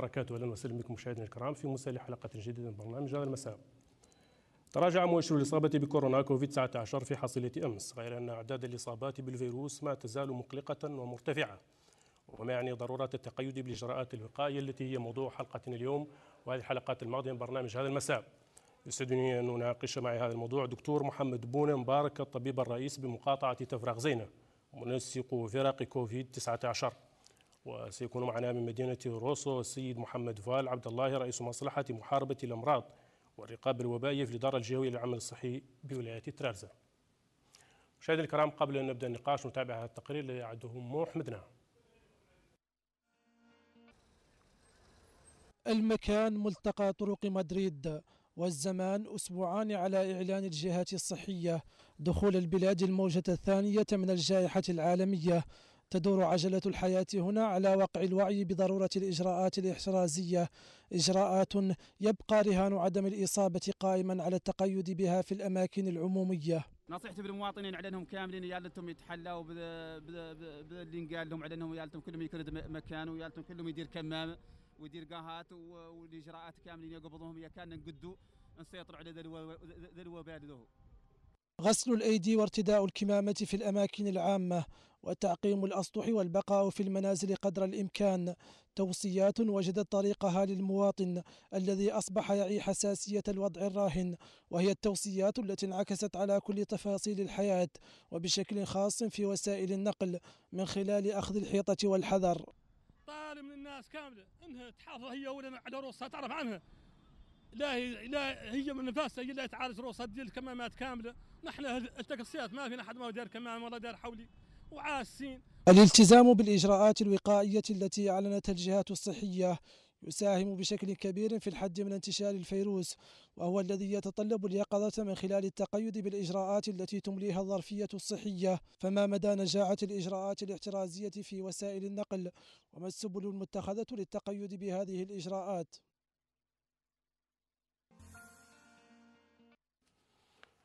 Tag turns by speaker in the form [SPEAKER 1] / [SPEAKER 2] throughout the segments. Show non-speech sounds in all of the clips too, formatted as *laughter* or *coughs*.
[SPEAKER 1] وبركاته. أهلا وسهلا بكم مشاهدينا الكرام في مساء حلقه جديده من برنامج هذا المساء. تراجع مؤشر الإصابة بكورونا كوفيد 19 في حصيلة أمس غير أن أعداد الإصابات بالفيروس ما تزال مقلقة ومرتفعة. وما يعني ضرورة التقيد بالإجراءات الوقائية التي هي موضوع حلقتنا اليوم وهذه الحلقات الماضية من برنامج هذا المساء. يسعدني أن أناقش معي هذا الموضوع دكتور محمد بونة مبارك الطبيب الرئيس بمقاطعة تفرغ زينة منسق فرق كوفيد 19 وسيكون معنا من مدينة روسو السيد محمد فال عبد الله رئيس مصلحة محاربة الأمراض والرقابة الوبائية في الإدارة الجهوية للعمل الصحي بولاية ترارزة مشاهدينا الكرام قبل أن نبدأ النقاش نتابع هذا التقرير الذي أعده محمد نعم
[SPEAKER 2] المكان ملتقى طرق مدريد والزمان أسبوعان على إعلان الجهات الصحية دخول البلاد الموجة الثانية من الجائحة العالمية. تدور عجلة الحياة هنا على وقع الوعي بضرورة الإجراءات الاحترازية إجراءات يبقى رهان عدم الإصابة قائما على التقيد بها في الأماكن العمومية.
[SPEAKER 3] نصيحتي بالمواطنين على أنهم كاملين يالتهم يتحلوا باللي انقال لهم على انهم يالتهم كلهم يكرد مكانه ويالتهم كلهم يدير كمامه ويدير قاهات والإجراءات كاملين يقبضوهم يا كان نقدوا نسيطر على ذا الوباء له
[SPEAKER 2] غسل الأيدي وارتداء الكمامة في الأماكن العامة وتعقيم الأسطح والبقاء في المنازل قدر الإمكان. توصيات وجدت طريقها للمواطن الذي أصبح يعي حساسية الوضع الراهن وهي التوصيات التي انعكست على كل تفاصيل الحياة وبشكل خاص في وسائل النقل من خلال أخذ الحيطة والحذر.
[SPEAKER 4] طالب من الناس كاملة إنها تحافظ هي ولا على روسها تعرف عنها. لا هي لا هي من نفسها هي اللي تعالج روسها تدير الكمامات كاملة. نحن التقصيات ما فينا حد ما دار كمام ولا دار حولي. وعاسين.
[SPEAKER 2] الالتزام بالإجراءات الوقائية التي أعلنتها الجهات الصحية يساهم بشكل كبير في الحد من انتشار الفيروس وهو الذي يتطلب اليقظة من خلال التقيد بالإجراءات التي تمليها الظرفية الصحية. فما مدى نجاعة الإجراءات الاحترازية في وسائل النقل؟ وما السبل المتخذة للتقيد بهذه الإجراءات؟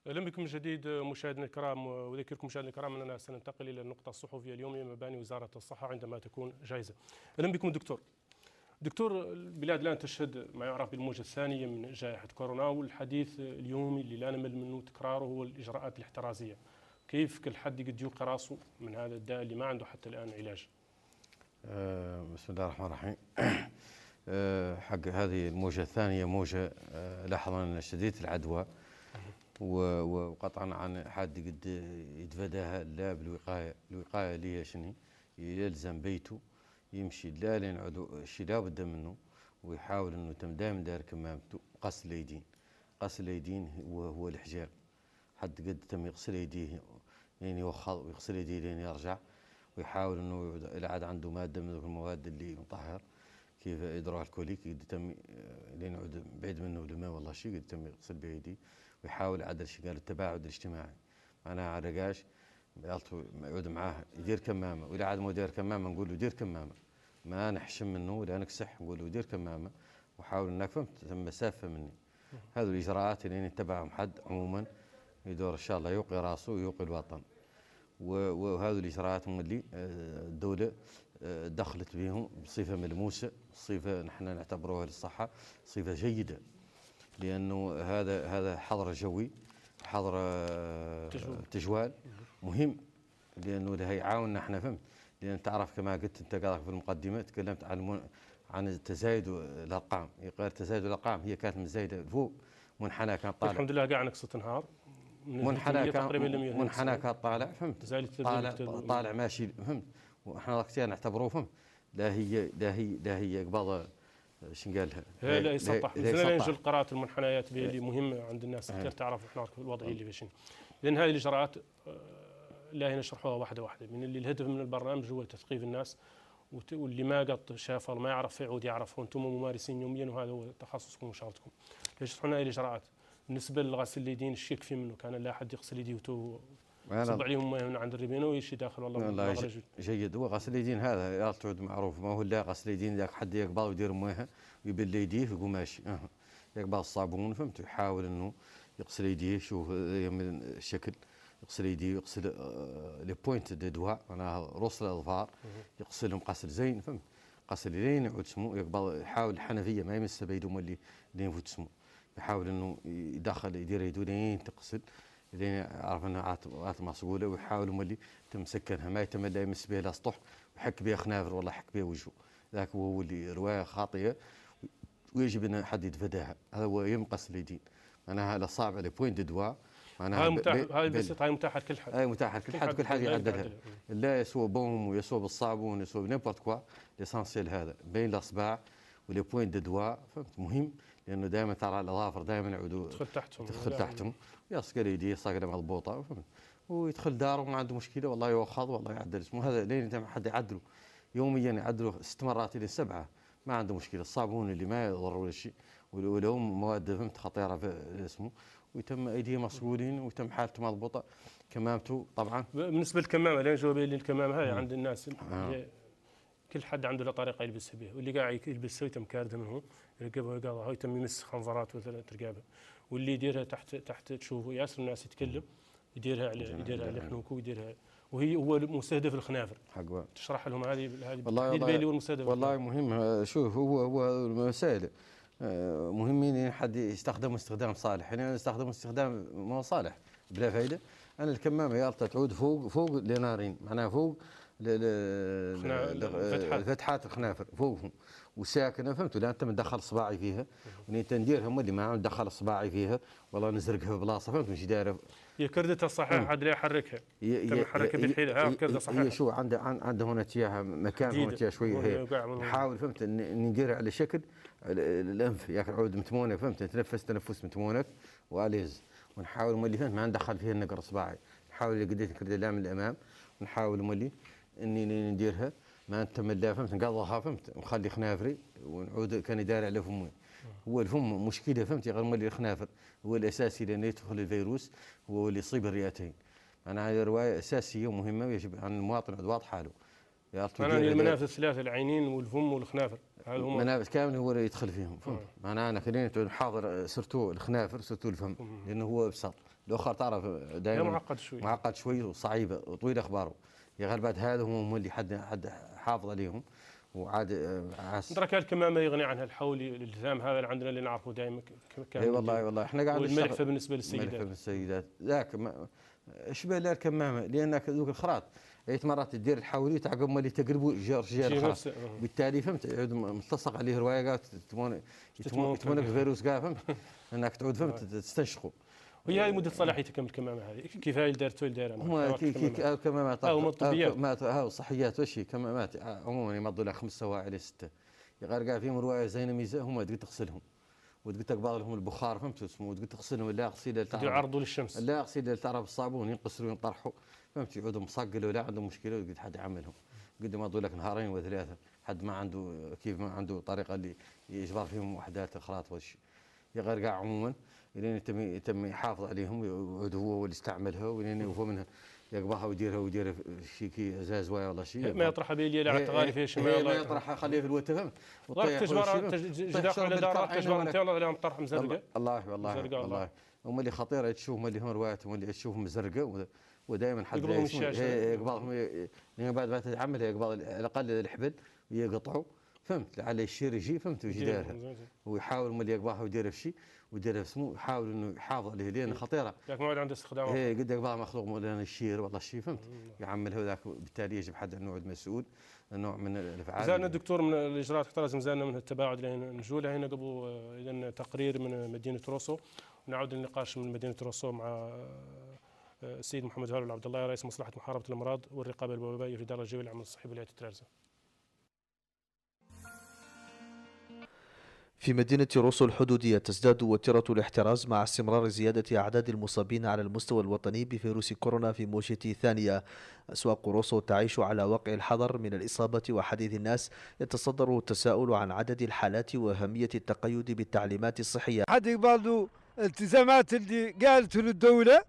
[SPEAKER 1] أهلا بكم من جديد مشاهدينا الكرام واذكركم مشاهدينا الكرام أننا سننتقل إلى النقطة الصحفية اليوميه مباني وزارة الصحة عندما تكون جاهزة. أهلا بكم دكتور. دكتور البلاد الآن تشهد ما يعرف بالموجة الثانية من جائحة كورونا والحديث اليومي اللي لا نمل منه تكراره هو الإجراءات الاحترازية. كيف كل حد قد يوقي راسه من هذا الداء اللي ما عنده حتى الآن علاج؟
[SPEAKER 5] أه بسم الله الرحمن الرحيم. أه حق هذه الموجة الثانية موجة أه لاحظنا شديده العدوى وقطعا عن حد قد يتفاداها لا بالوقايه الوقاية اللي هي شنو يلزم بيته يمشي لا لين عدو الشيء لا بد منه ويحاول إنه تم دائما داير كمامته غسل الايدين غسل الايدين هو هو الحجاب. حد قد تم يغسل يديه لين يوخض ويغسل يديه لين يرجع ويحاول إنه عاد عنده مادة من المواد اللي مطهر كيف يدرو الكوليك قد تم لين يعود بعيد منه الماء والله شيء قد تم يغسل بيديه ويحاول عدل شيء قال التباعد الاجتماعي. معناها عرقاش يعود معاه يدير كمامة. واذا عاد مو يدير كمامة نقول له دير كمامة. ما نحشم منه ولا نكسح. نقول له دير كمامة. وحاول إنك فهمت مسافه مني. هذه الإجراءات اللي يتبعهم حد عموما يدور إن شاء الله يوقي راسه ويوقي الوطن. وهذه الإجراءات هم اللي الدولة دخلت بهم بصفة ملموسة صفه نحن نعتبروها للصحة صفه جيدة. لأنه هذا هذا حظر جوي حظر تجوال. مهم لأنه ده هيعاوننا إحنا فهمت؟ لأن تعرف كما قلت أنت قاعد في المقدمة تكلمت عن عن تزايد الأرقام. غير تزايد الأرقام هي كانت مزايده فوق. منحنى كان طالع.
[SPEAKER 1] الحمد لله قاعد نقص تنهار.
[SPEAKER 5] منحنى كان منحنى كان طالع فهمت؟ طالع طالع ماشي فهمت؟ وإحنا وقتها نعتبروه فهمت؟ لا هي لا هي لا هي قبضة شنو قالها؟
[SPEAKER 1] لا يسطح لا ينجل قراءة المنحنيات اللي مهمة عند الناس كثير تعرف إحنا الوضعية اللي فيشين لأن هذه الإجراءات لا نشرحوها واحدة واحدة. من اللي الهدف من البرنامج هو تثقيف الناس واللي ما قد شاف ما يعرف يعود يعرف وأنتم ممارسين يوميا وهذا هو تخصصكم وشغلتكم. لنا هذه الإجراءات بالنسبة لغسل اليدين الشيء يكفي منه كان لا أحد يغسل يديه صب عليهم من عند الربينة ويشي داخل والله
[SPEAKER 5] والله جيد. هو غسل اليدين هذا يا تعود معروف ما هو لا غسل اليدين ذاك حد يقبض ويدير مويه ويبل يديه ويقوم ماشي. أه. يقبض الصابون فهمت؟ يحاول إنه يغسل يديه شوف من الشكل. يغسل يديه يغسل les pointes de doigts. أنا رؤوس الأظفار. يغسلهم غسل زين فهمت؟ غسل لين يعود سمو يقبل يحاول الحنفية ما يمس بيدو ملي لين يفوت سمو. يحاول إنه يدخل يدير يدو لين تغسل. لين يعرف انها عات مصقولة ويحاول ملي تمسكنها ما يتملى يمس بها الأسطح ويحك بها خنافر والله يحك بها وجهه. ذاك هو اللي رواية خاطئة ويجب أن حد يتفاداها هذا هو يمقص اليدين معناها هذا صعب على pointes doigts
[SPEAKER 1] معناها هاي متاح هاي هاي متاحة لكل حد.
[SPEAKER 5] هاي متاحة لكل حد كل حد يعدلها. لا يسوى بوم ويسوى بالصابون يسوى ب n'importe quoi. l'essentiel هذا. بين الأصبع و les pointes de doigts فهمت؟ مهم. لأنه دائما ترى الأظافر دائما يعودوا
[SPEAKER 1] تدخل تحتهم.
[SPEAKER 5] تدخل تحتهم. يصقل يديه صقله مضبوطة. ويدخل داره وما عنده مشكلة. والله يوخض والله يعدل اسمه. هذا لين حد يعدله. يوميا يعدله ست مرات إلى سبعة. ما عنده مشكلة. الصابون اللي ما يضر ولا شيء. ولو مواد فهمت خطيرة في اسمه. ويتم ايديه مصقولين ويتم حالته مضبوطة. كمامته طبعا.
[SPEAKER 1] بالنسبة للكمامة لين جوابي الكمامة هاي عند الناس. آه. كل حد عنده له طريقة يلبسها بها واللي قاعد يلبسها ويتم كارده منه. يرقبها قال هاي يتم يمس خنزرات ولا ترقابها واللي يديرها تحت تحت تشوفه ياسر الناس يتكلم يديرها على يديرها على حنوك ويديرها وهي هو مستهدف الخنافر.
[SPEAKER 5] حق
[SPEAKER 1] تشرح لهم هذه هذه
[SPEAKER 5] والله والله, والله, والله مهم. شوف هو هو المسائل. آه، مهمين حد يستخدم استخدام صالح. يعني أنا أستخدم استخدام مو صالح بلا فائده أنا الكمامة يا تعود فوق فوق لنارين. معناها فوق فتحات الخنافر فوقهم. وساكنة فهمتوا؟ لا أنت مدخل صباعي فيها ونيت نديرها اللي ما مدخل صباعي فيها. والله نزرقها في بلاصة فهمت مش دايرة.
[SPEAKER 1] هي كردتها صحيح عاد لا يحركها. يحركها بالحيله ها كردة صحيح
[SPEAKER 5] هي شو عنده عنده هنا تياها مكان هنا تياها شوية هي نحاول فهمت؟ نديرها على شكل الأنف. ياك عود متمونة فهمت؟ تنفس تنفس متمونك وأليز. ونحاول مولي فهمت؟ ما ندخل فيها النقر اصبعي نحاول قديت كرد من الأمام ونحاول مولي إني نديرها. ما انت ملا فهمت نقضها فهمت. نخلي خنافري ونعود كان يدار على فمي هو الفم مشكلة فهمت غير مولي الخنافر. هو الأساسي لأن يدخل الفيروس هو اللي يصيب الرئتين. أنا هذه رواية أساسية ومهمة ويجب على المواطن واضحة حاله
[SPEAKER 1] معناها المنافذ الثلاثة العينين والفم والخنافر.
[SPEAKER 5] المنافذ كامل هو اللي يدخل فيهم فهمت؟ معناها أنا خلينا حاضر سرتو الخنافر سرتو الفم لأنه هو أبسط. الأخر تعرف دائما
[SPEAKER 1] معقد شوي.
[SPEAKER 5] معقد شوي وصعيبة وطويل أخباره. يا غالبات هذا هم اللي حد حد حافظ عليهم. وعاد
[SPEAKER 1] عاس ترى الكمامه يغني عنها الحولي الالتزام هذا اللي عندنا اللي نعرفه دائما
[SPEAKER 5] إي والله والله. إحنا قاعد
[SPEAKER 1] والملحفه بالنسبة للسيدات.
[SPEAKER 5] الملحفه بالسيدات ذاك اشبه لا الكمامة لأنك ذوك الخراط. أي مرات تدير الحولي تعقب مالي تقربوا جار جار خلاص. بالتالي فهمت يعود ملتصق عليه رواية قالت تمون تمونك فيروس قال فهمت. *laughs* إنك تعود فهمت تستنشقه.
[SPEAKER 1] وهي هاي مدة صلاحيتها كم الكمامه هذه. كيف هاي دارت وين دايره
[SPEAKER 5] هم كمامات
[SPEAKER 1] أو طبيات
[SPEAKER 5] ها صحيات وشي كمامات عموما يمضوا لها خمس سواعي إلى ستة. يغرقع فيهم رواية زين ميزة هم تقدر تغسلهم. وتقدر تقبض لهم البخار فهمت اسمه؟ وتقدر تغسلهم لا غسيل
[SPEAKER 1] يعرضوا للشمس.
[SPEAKER 5] لا غسيل تعرف الصابون ينقصروا وينطرحوا. فهمت يعودوا مصقلوا ولا عندهم مشكلة وقد حد يعملهم. قد ما لك نهارين وثلاثة. حد ما عنده كيف ما عنده طريقة اللي يجبر فيهم وحدات الخلاط والشيء يغرقع عموما لين يتم يتم يحافظ عليهم ويعود هو واللي يستعملها ولين يوفى منها. يقبضها ويديرها ويديرها شيء كي إزاز ولا شيء
[SPEAKER 1] ما يطرحها بيلي لا تغالي فيها
[SPEAKER 5] شمال ما يطرحها خليها في الوتر. فهمت
[SPEAKER 1] طيح تجبر جدار على دار تجبر انت ولا مطرح مزرقة.
[SPEAKER 5] الله والله والله هم اللي خطيرة تشوف هم اللي هم رواياتهم اللي تشوفهم مزرقة ودائما حد
[SPEAKER 1] يقبضهم الشاشه
[SPEAKER 5] يقبضهم. لأن بعد ما تتعمل يقبض على الأقل الحبل ويقطعوا. فهمت لعل الشير يجي فهمت ويجي دارها ويحاول ملي يقبضها ويديرها في شيء ويديرها اسمه يحاول إنه يحافظ عليه. لأن خطيرة.
[SPEAKER 1] لكن ما عنده استخدام.
[SPEAKER 5] إيه قد بعض مخلوق مولانا الشير والله الشيء فهمت. يعملها ذاك بالتالي يجب حد انه يعود مسؤول نوع من الأفعال.
[SPEAKER 1] زالنا الدكتور من الإجراءات لازم زالنا من التباعد لين نجولة هنا قبل اذا تقرير من مدينة روسو. ونعود للنقاش من مدينة روسو مع السيد محمد هارون عبد الله رئيس مصلحة محاربة الأمراض والرقابة الوبائيه في اداره الجويه العمل الصحي بولايه ترارزه
[SPEAKER 6] في مدينة روسو الحدودية تزداد وتيرة الاحتراز مع استمرار زيادة أعداد المصابين على المستوى الوطني بفيروس كورونا في موجة ثانية. أسواق روسو تعيش على وقع الحذر من الإصابة وحديث الناس يتصدر التساؤل عن عدد الحالات وأهمية التقيد بالتعليمات الصحية.
[SPEAKER 7] حد يقبل التزامات اللي قالت الدولة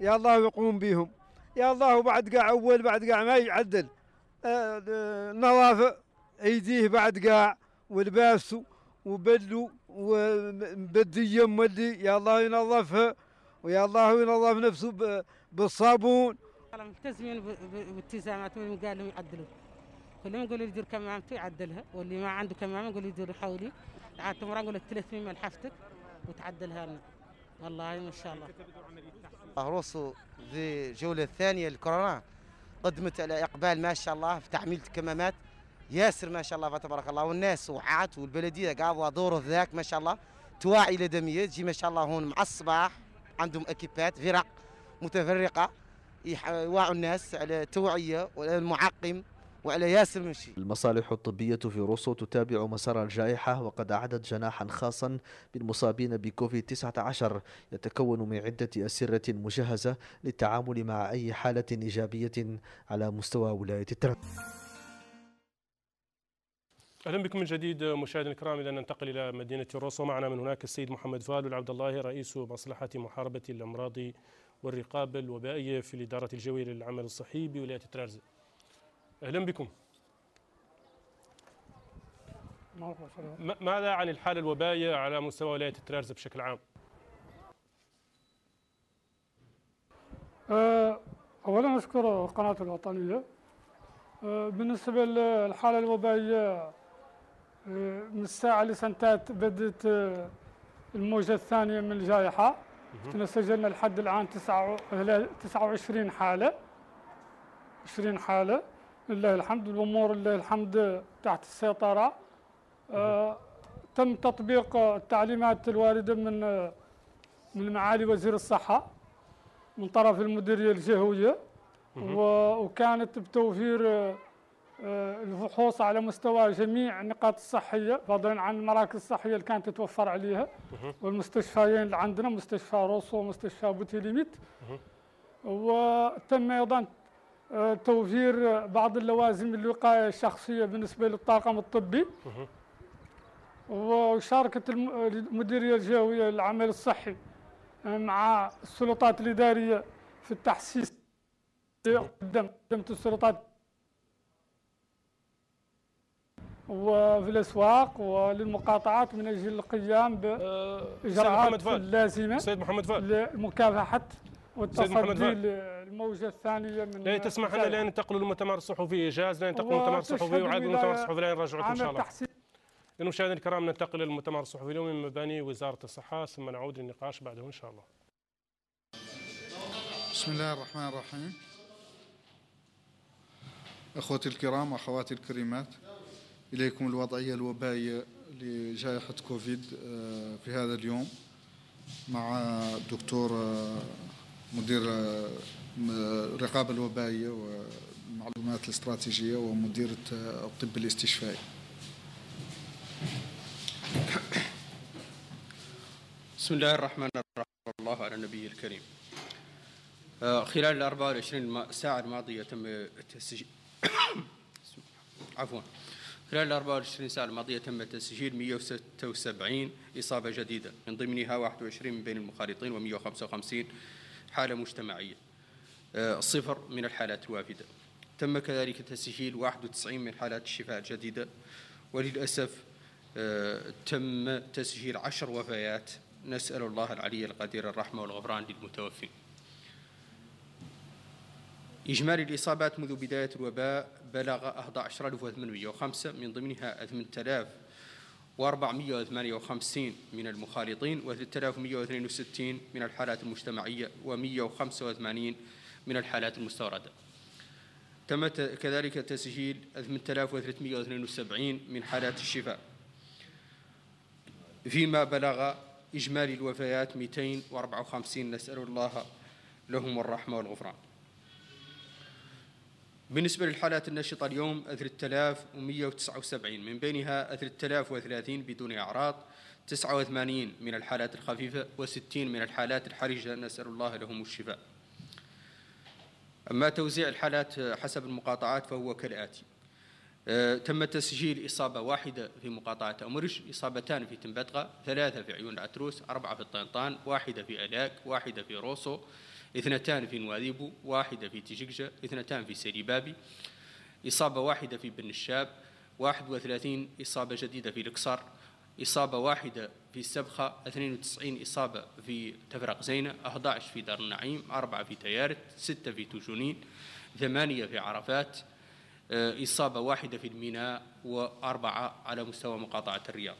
[SPEAKER 7] يا الله يقوم بهم. يا الله بعد قاع أول بعد قاع ما يعدل. النظافة أيديه بعد قاع ولباسه وبلو وبدي مولي يا الله ينظفها ويا الله ينظف نفسه بالصابون.
[SPEAKER 8] ملتزمين بالتزامات من قال لهم يعدلوا. كل ما يقول لي يدير كمامته يعدلها. واللي ما عنده كمامه يقول لي يدير حولي. عاد مرة نقول لك 300 ملحفتك وتعدلها لنا. والله ما شاء الله.
[SPEAKER 9] روسو ذي الجولة الثانية لكورونا قدمت على إقبال ما شاء الله في تعميل الكمامات ياسر ما شاء الله فتبارك الله والناس وعات والبلدية قاضوا دور ذاك ما شاء الله. توعي الأدمية تجي ما شاء الله هون مع الصباح عندهم أكيبات فرق متفرقة يوعوا الناس على التوعية والمعقم وعلى ياسر من شيء
[SPEAKER 6] المصالح الطبية في روسو تتابع مسار الجائحة وقد أعدت جناحا خاصا بالمصابين بكوفيد 19 يتكون من عدة أسرة مجهزة للتعامل مع أي حالة إيجابية على مستوى ولاية التراب
[SPEAKER 1] أهلا بكم من جديد مشاهدينا الكرام اذا ننتقل إلى مدينة روسو معنا من هناك السيد محمد فالو العبد الله رئيس مصلحة محاربة الأمراض والرقابه الوبائية في الإدارة الجوية للعمل الصحي بولاية ترارزه. أهلا بكم. ماذا عن الحالة الوبائية على مستوى ولاية ترارزه بشكل عام؟
[SPEAKER 10] أه، اولا أشكر القناه الوطنية أه، بالنسبة للحالة الوبائية من الساعة اللي سنتات بدت آه، الموجة الثانية من الجائحة. إحنا سجلنا لحد الآن 29 حالة. 20 حالة. لله الحمد الأمور لله الحمد تحت السيطرة. آه تم تطبيق التعليمات الواردة من آه، من معالي وزير الصحة من طرف المديرية الجهوية. وكانت بتوفير آه، الفحوص على مستوى جميع النقاط الصحية فضلا عن المراكز الصحية اللي كانت تتوفر عليها. والمستشفيين اللي عندنا مستشفى روسو ومستشفى بوتيليميت وتم أيضا آه، توفير بعض اللوازم الوقايه الشخصية بالنسبة للطاقم الطبي. وشاركت المديرية الجوية للعمل الصحي آه، مع السلطات الإدارية في التحسيس قدمت السلطات وفي الأسواق وللمقاطعات من أجل القيام باجراءات اللازمه
[SPEAKER 1] سيد محمد فؤاد.
[SPEAKER 10] لمكافحة والتصدي للموجة الثانية من
[SPEAKER 1] لا تسمح لنا لأن ننتقل للمؤتمر الصحفي جاهز لا ننتقل للمؤتمر الصحفي وعاد المؤتمر الصحفي لا نرجعكم إن شاء الله. للمشاهدين الكرام ننتقل للمؤتمر الصحفي اليوم من مباني وزارة الصحة ثم نعود للنقاش بعده إن شاء الله.
[SPEAKER 11] بسم الله الرحمن الرحيم. أخوتي الكرام واخواتي الكريمات إليكم الوضعية الوبائية لجائحة كوفيد آه، في هذا اليوم مع الدكتور آه، مدير آه، الرقابة الوبائية والمعلومات الاستراتيجية ومديرة الطب الاستشفائي.
[SPEAKER 12] بسم الله الرحمن الرحيم. الله على النبي الكريم. خلال ال 24 ساعة الماضية تم التسجيل *coughs* عفوا. خلال ال 24 ساعة الماضية تم تسجيل 176 إصابة جديدة من ضمنها 21 من بين المخالطين و155 حالة مجتمعية. آه، صفر من الحالات الوافدة. تم كذلك تسجيل 91 من حالات الشفاء الجديدة وللأسف آه، تم تسجيل عشر وفيات. نسأل الله العلي القدير الرحمة والغفران للمتوفين. إجمالي الإصابات منذ بداية الوباء بلغ 11805 من ضمنها 8458 من المخالطين و3162 من الحالات المجتمعية و185 من الحالات المستوردة. تم كذلك تسجيل 8372 من حالات الشفاء. فيما بلغ إجمالي الوفيات 254 نسأل الله لهم الرحمة والغفران. بالنسبة للحالات النشطة اليوم 3179 من بينها 3030 بدون أعراض 89 من الحالات الخفيفة و60 من الحالات الحرجة. نسأل الله لهم الشفاء. أما توزيع الحالات حسب المقاطعات فهو كالآتي. أه تم تسجيل إصابة واحدة في مقاطعة أمرش إصابتان في تنبتغة ثلاثة في عيون العتروس أربعة في الطنطان واحدة في ألاك واحدة في روسو. اثنتان في نواذيبو واحدة في تجكجة اثنتان في سيريبابي إصابة واحدة في بن الشاب 31 إصابة جديدة في الإقصر إصابة واحدة في السبخة 92 إصابة في تفرق زينة 11 في دار النعيم أربعة في تيارت ستة في توجونين ثمانية في عرفات آه، إصابة واحدة في الميناء وأربعة على مستوى مقاطعة الرياض.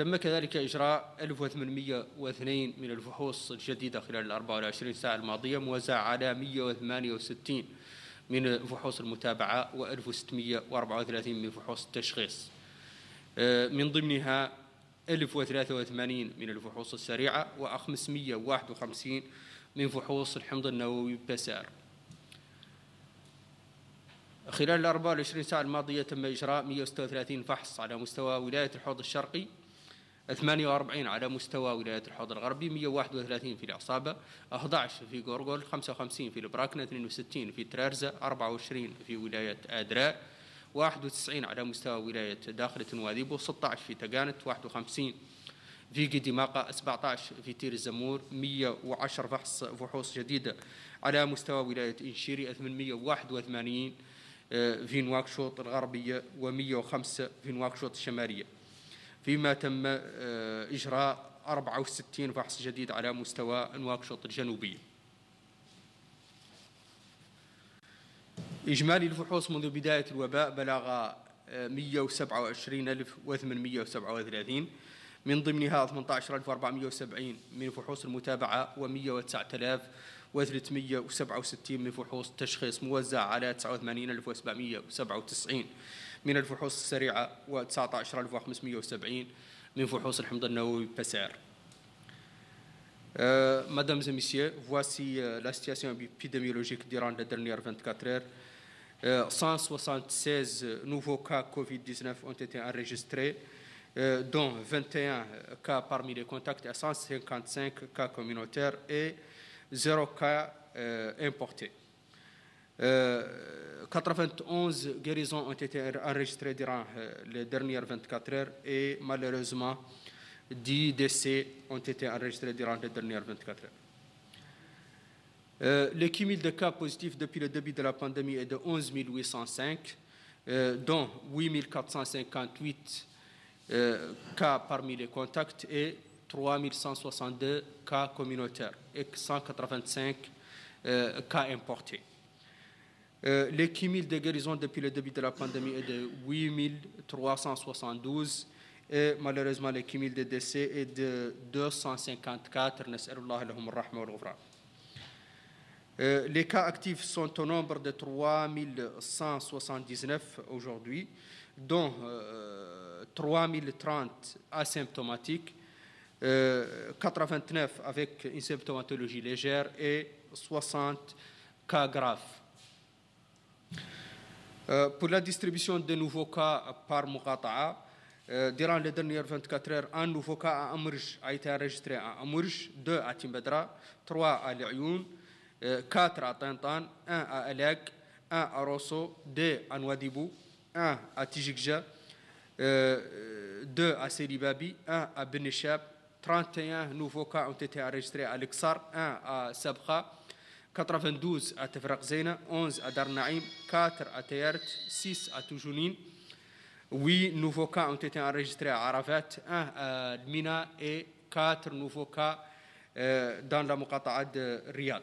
[SPEAKER 12] تم كذلك إجراء 1802 من الفحوص الجديدة خلال ال 24 ساعة الماضية موزعة على 168 من فحوص المتابعة و1634 من فحوص التشخيص. آه، من ضمنها 1083 من الفحوص السريعة و551 من فحوص الحمض النووي بسار خلال ال 24 ساعة الماضية تم إجراء 136 فحص على مستوى ولاية الحوض الشرقي 48 على مستوى ولاية الحوض الغربي 131 في العصابة 11 في غورغول 55 في البراكنة 62 في ترارزة 24 في ولاية آدراء 91 على مستوى ولاية داخلة نواديبو 16 في تقانت 51 في قديماقة 17 في تير الزمور 110 فحص فحوص جديدة على مستوى ولاية إنشيري 881 آه، في نواكشوط الغربية و105 في نواكشوط الشمالية. فيما تم آه، إجراء 64 فحص جديد على مستوى نواكشوط الجنوبية إجمالي الفحوص منذ بداية الوباء بلغ 127837 من ضمنها 18470 من فحوص المتابعة و109367 من فحوص التشخيص موزعة على 89797 من الفحوص السريعة و19570 من فحوص الحمض النووي بسار Euh, mesdames et messieurs, voici euh, la situation épidémiologique durant les dernières 24 heures. Euh, 176 nouveaux cas Covid-19 ont été enregistrés, euh, dont 21 cas parmi les contacts et 155 cas communautaires et 0 cas euh, importés. Euh, 91 guérisons ont été enregistrées durant euh, les dernières 24 heures et malheureusement 10 décès ont été enregistrés durant les dernières 24 heures. Euh, le cumul de cas positifs depuis le début de la pandémie est de 11 805, euh, dont 8 458 euh, cas parmi les contacts et 3 162 cas communautaires et 185 euh, cas importés. Euh, les cumuls de guérison depuis le début de la pandémie est de 8 372 et malheureusement le cumul de décès est de 254. Euh, les cas actifs sont au nombre de 3179 aujourd'hui, dont euh, 3030 asymptomatiques, euh, 89 avec une symptomatologie légère et 60 cas graves. Euh, pour la distribution de nouveaux cas par Muqata'a, euh, durant les dernières 24 heures, un nouveau cas à Amrj a été enregistré à Amrj, deux à Timbadra, trois à Lioun, euh, quatre à Tantan, un à Alag, un à Rosso, deux à Nouadhibou, un à Tijikja, euh, deux à Seribabi, un à Benishab, 31 nouveaux cas ont été enregistrés à Lexar, un à Sabra, 92 à Tefraq Zena, 11 à Darnaïm, 4 à Tayart, 6 à Toujounine, 8 nouveaux cas ont été enregistrés à Arafat, 1 à Mina et 4 nouveaux cas euh, dans la Muqata'a de Riyad.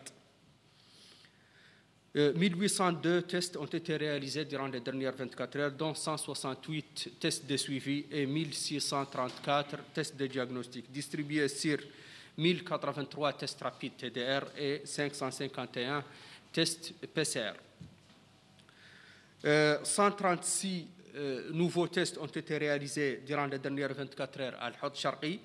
[SPEAKER 12] Euh, 1802 tests ont été réalisés durant les dernières 24 heures, dont 168 tests de suivi et 1634 tests de diagnostic, distribués sur 1083 tests rapides TDR et 551 tests PCR. Euh, 136 euh, nouveaux tests ont été réalisés durant les dernières 24 heures à Al-Hod Sharqi,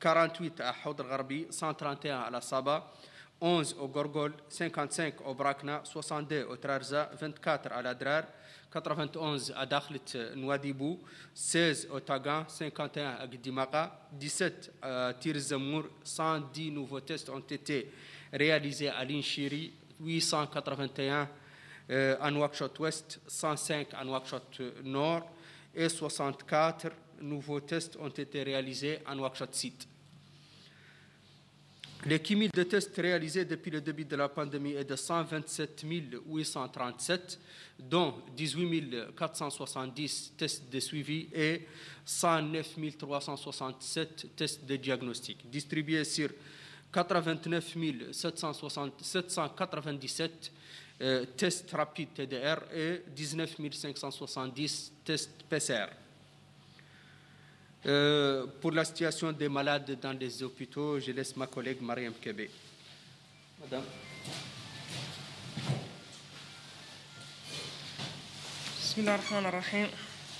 [SPEAKER 12] 48 à Hod Gharbi, 131 à la Saba, 11 au Gorgol, 55 au Brakna, 62 au Trarza, 24 à l'Adrar, 91 à Dakhlit Nouadhibou, 16 au Tagan, 51 à Gdimaka, 17 à Tirzamour, 110 nouveaux tests ont été réalisés à Linchiri, 881 euh, à Nouakchott Ouest, 105 à Nouakchott Nord et 64 nouveaux tests ont été réalisés à Nouakchott Site. Le cumul de tests réalisés depuis le début de la pandémie est de 127 837, dont 18 470 tests de suivi et 109 367 tests de diagnostic, distribués sur 89 797 test rapide TDR et 19 570 tests PCR. Euh, pour la situation des malades dans les hôpitaux, je laisse ma collègue Mariam Kébé. Madame.
[SPEAKER 13] بسم الله الرحمن الرحيم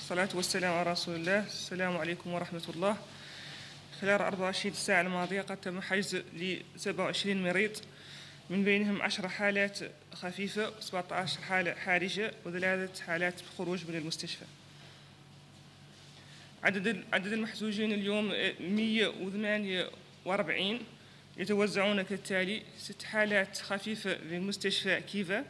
[SPEAKER 13] الصلاة والسلام على رسول الله السلام عليكم ورحمة الله خلال 24 ساعة الماضية قد تم حجز ل 27 مريض من بينهم 10 حالات خفيفة و17 حالة حرجة وثلاثة حالات خروج من المستشفى عدد عدد المحجوجين اليوم 148 يتوزعون كالتالي ست حالات خفيفة في مستشفى كيفا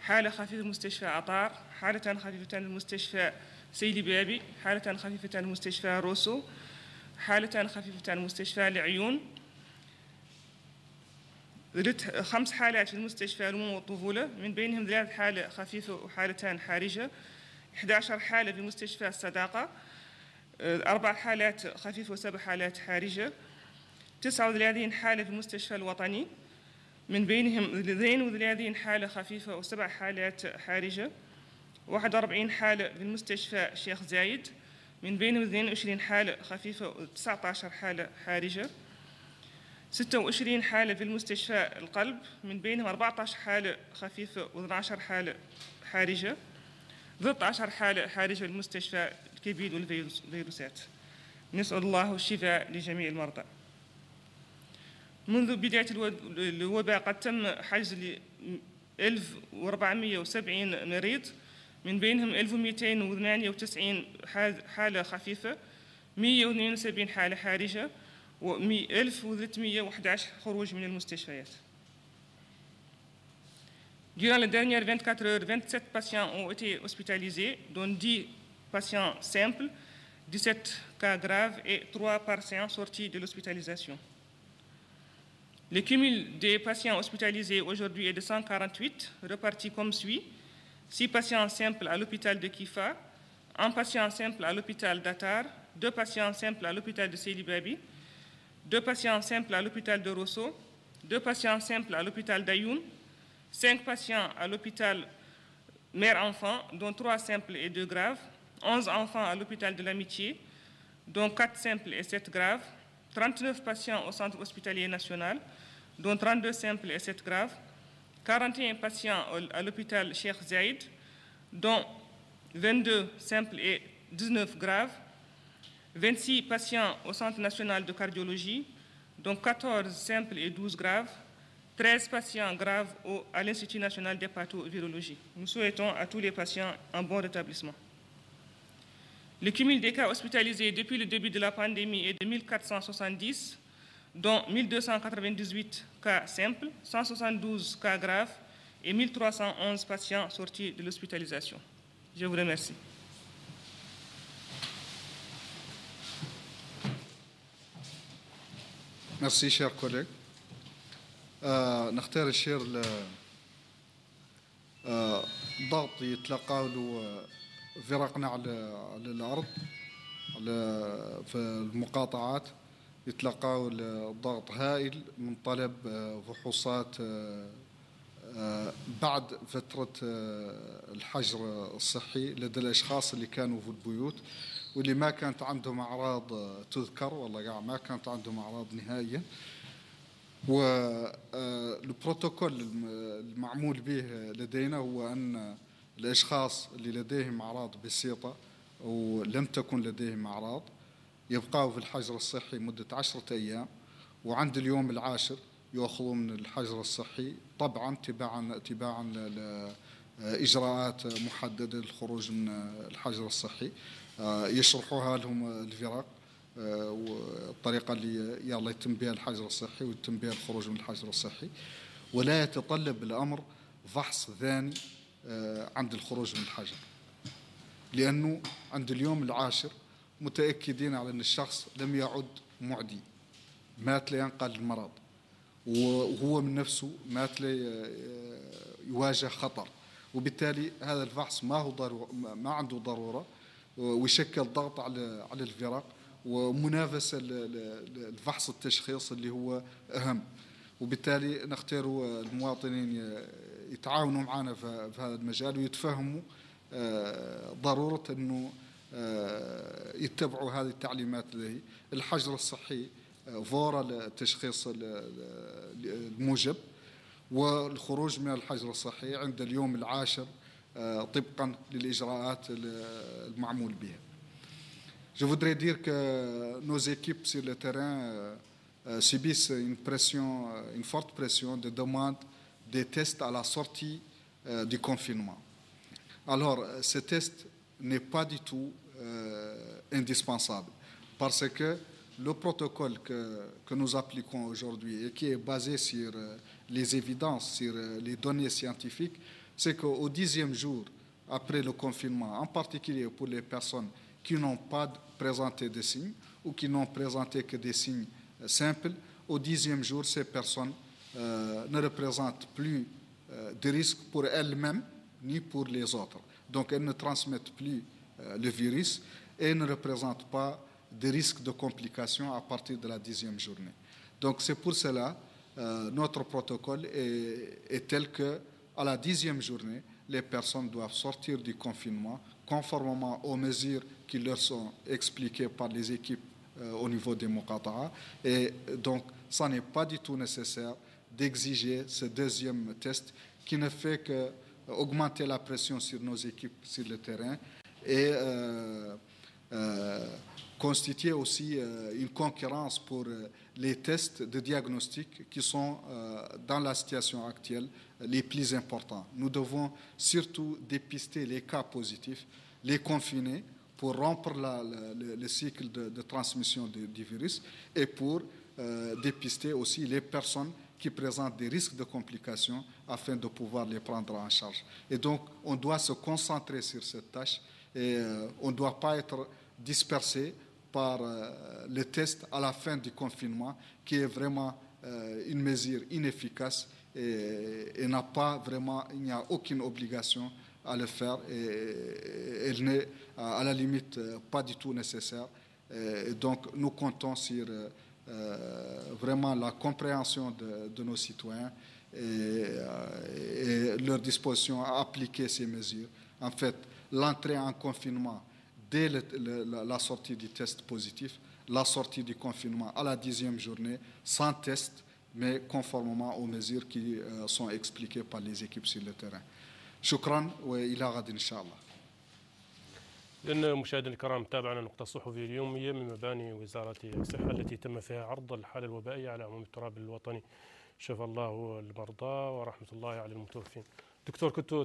[SPEAKER 13] حالة خفيفة في مستشفى عطار حالة خفيفة في مستشفى سيدي بابي حالة خفيفة في مستشفى روسو حالة خفيفة في مستشفى العيون خمس حالات في المستشفى الأمومة والطفولة من بينهم ثلاث حالة خفيفة وحالتان حرجة. 11 حالة في مستشفى الصداقة. أربع حالات خفيفة وسبع حالات حرجة 39 حالة في المستشفى الوطني. من بينهم 32 حالة خفيفة وسبع حالات حرجة 41 حالة في المستشفى الشيخ زايد. من بينهم 22 حالة خفيفة و19 حالة حرجة 26 حالة في المستشفى القلب. من بينهم 14 حالة خفيفة و12 حالة حرجة 13 حالة حرجة في المستشفى الكبد والفيروسات نسأل الله الشفاء لجميع المرضى منذ بداية الوباء قد تم حجز ل 1470 مريض من بينهم 1298 حالة خفيفة 172 حالة حرجة و 1311 خروج من المستشفيات. Durant les dernières 24 heures, 27 patients ont été hospitalisés, dont 10 patients simples, 17 cas graves et 3 patients sortis de l'hospitalisation. Le cumul des patients hospitalisés aujourd'hui est de 148, reparti comme suit. 6 patients simples à l'hôpital de Kifa, un patient simple à l'hôpital d'Atar, 2 patients simples à l'hôpital de Babi, 2 patients simples à l'hôpital de Rosso, 2 patients simples à l'hôpital d'Ayoun, 5 patients à l'hôpital mère-enfant, dont 3 simples et 2 graves, 11 enfants à l'hôpital de l'Amitié, dont 4 simples et 7 graves, 39 patients au centre hospitalier national, dont 32 simples et 7 graves, 41 patients à l'hôpital Cheikh Zaïd, dont 22 simples et 19 graves, 26 patients au Centre national de cardiologie, dont 14 simples et 12 graves, 13 patients graves à l'Institut national d'hépatovirologie. Nous souhaitons à tous les patients un bon rétablissement. Le cumul des cas hospitalisés depuis le début de la pandémie est de 1470, dont 1298 cas simples, 172 cas graves et 1311 patients sortis de l'hospitalisation. Je vous remercie.
[SPEAKER 11] Merci, chers collègues. آه نختار الشير ل آه ضغط يتلقاه له فرقنا على على الأرض على في المقاطعات يتلقاه ضغط هائل من طلب فحوصات بعد فترة الحجر الصحي لدى الأشخاص اللي كانوا في البيوت واللي ما كانت عندهم أعراض تذكر والله قاعد ما كانت عندهم أعراض نهائيا والبروتوكول المعمول به لدينا هو أن الأشخاص اللي لديهم أعراض بسيطة ولم تكن لديهم أعراض يبقوا في الحجر الصحي مدة عشرة أيام وعند اليوم العاشر يأخذوا من الحجر الصحي طبعا تباعا تباعا لإجراءات محددة للخروج من الحجر الصحي. يشرحوها لهم الفرق والطريقة اللي يلا يتم بها الحجر الصحي ويتم بها الخروج من الحجر الصحي. ولا يتطلب الأمر فحص ثاني عند الخروج من الحجر لأنه عند اليوم العاشر متأكدين على أن الشخص لم يعد معدي. مات لينقل المرض. وهو من نفسه مات ليواجه خطر. وبالتالي هذا الفحص ما هو ما عنده ضرورة ويشكل ضغط على على الفرق ومنافسة الفحص التشخيص اللي هو أهم. وبالتالي نختار المواطنين يتعاونوا معنا في هذا المجال ويتفهموا ضرورة إنه يتبعوا هذه التعليمات اللي هي الحجر الصحي فورا التشخيص الموجب والخروج من الحجر الصحي عند اليوم العاشر طبقا للإجراءات المعمول بها. Je voudrais dire que nos équipes sur le terrain euh, subissent une pression, une forte pression de demande des tests à la sortie euh, du confinement. Alors, ce test n'est pas du tout euh, indispensable parce que le protocole que, que nous appliquons aujourd'hui et qui est basé sur euh, les évidences, sur euh, les données scientifiques, c'est qu'au dixième jour après le confinement, en particulier pour les personnes qui n'ont pas présenté de signes ou qui n'ont présenté que des signes euh, simples, au dixième jour, ces personnes euh, ne représentent plus euh, de risque pour elles-mêmes ni pour les autres. Donc elles ne transmettent plus euh, le virus et ne représentent pas de risque de complications à partir de la dixième journée. Donc c'est pour cela notre protocole est, tel que à la dixième journée, les personnes doivent sortir du confinement conformément aux mesures qui leur sont expliquées par les équipes au niveau des Mokata'a. Et donc, ça n'est pas du tout nécessaire d'exiger ce deuxième test qui ne fait que augmenter la pression sur nos équipes sur le terrain et euh, euh, constituer aussi euh, une concurrence pour euh, les tests de diagnostic qui sont euh, dans la situation actuelle les plus importants. Nous devons surtout dépister les cas positifs, les confiner pour rompre le, le, cycle de, transmission du virus et pour euh, dépister aussi les personnes qui présentent des risques de complications afin de pouvoir les prendre en charge. Et donc, on doit se concentrer sur cette tâche et euh, on ne doit pas être dispersé par euh, le test à la fin du confinement, qui est vraiment euh, une mesure inefficace et, et n'a pas vraiment, il n'y a aucune obligation à le faire et, elle n'est à la limite pas du tout nécessaire. Et donc nous comptons sur euh, euh, vraiment la compréhension de, nos citoyens euh, et, leur disposition à appliquer ces mesures. En fait, l'entrée en confinement dès la sortie du test positif, la sortie du confinement à la dixième journée, sans test, mais conformément aux mesures qui euh, sont expliquées par les équipes sur le terrain. Shukran wa ila inshallah.
[SPEAKER 1] لأن مشاهدينا الكرام تابعنا النقطة الصحفية اليومية من مباني وزارة الصحة التي تم فيها عرض الحالة الوبائية على عموم التراب الوطني. شفى الله المرضى ورحمة الله على المتوفين. دكتور كنتوا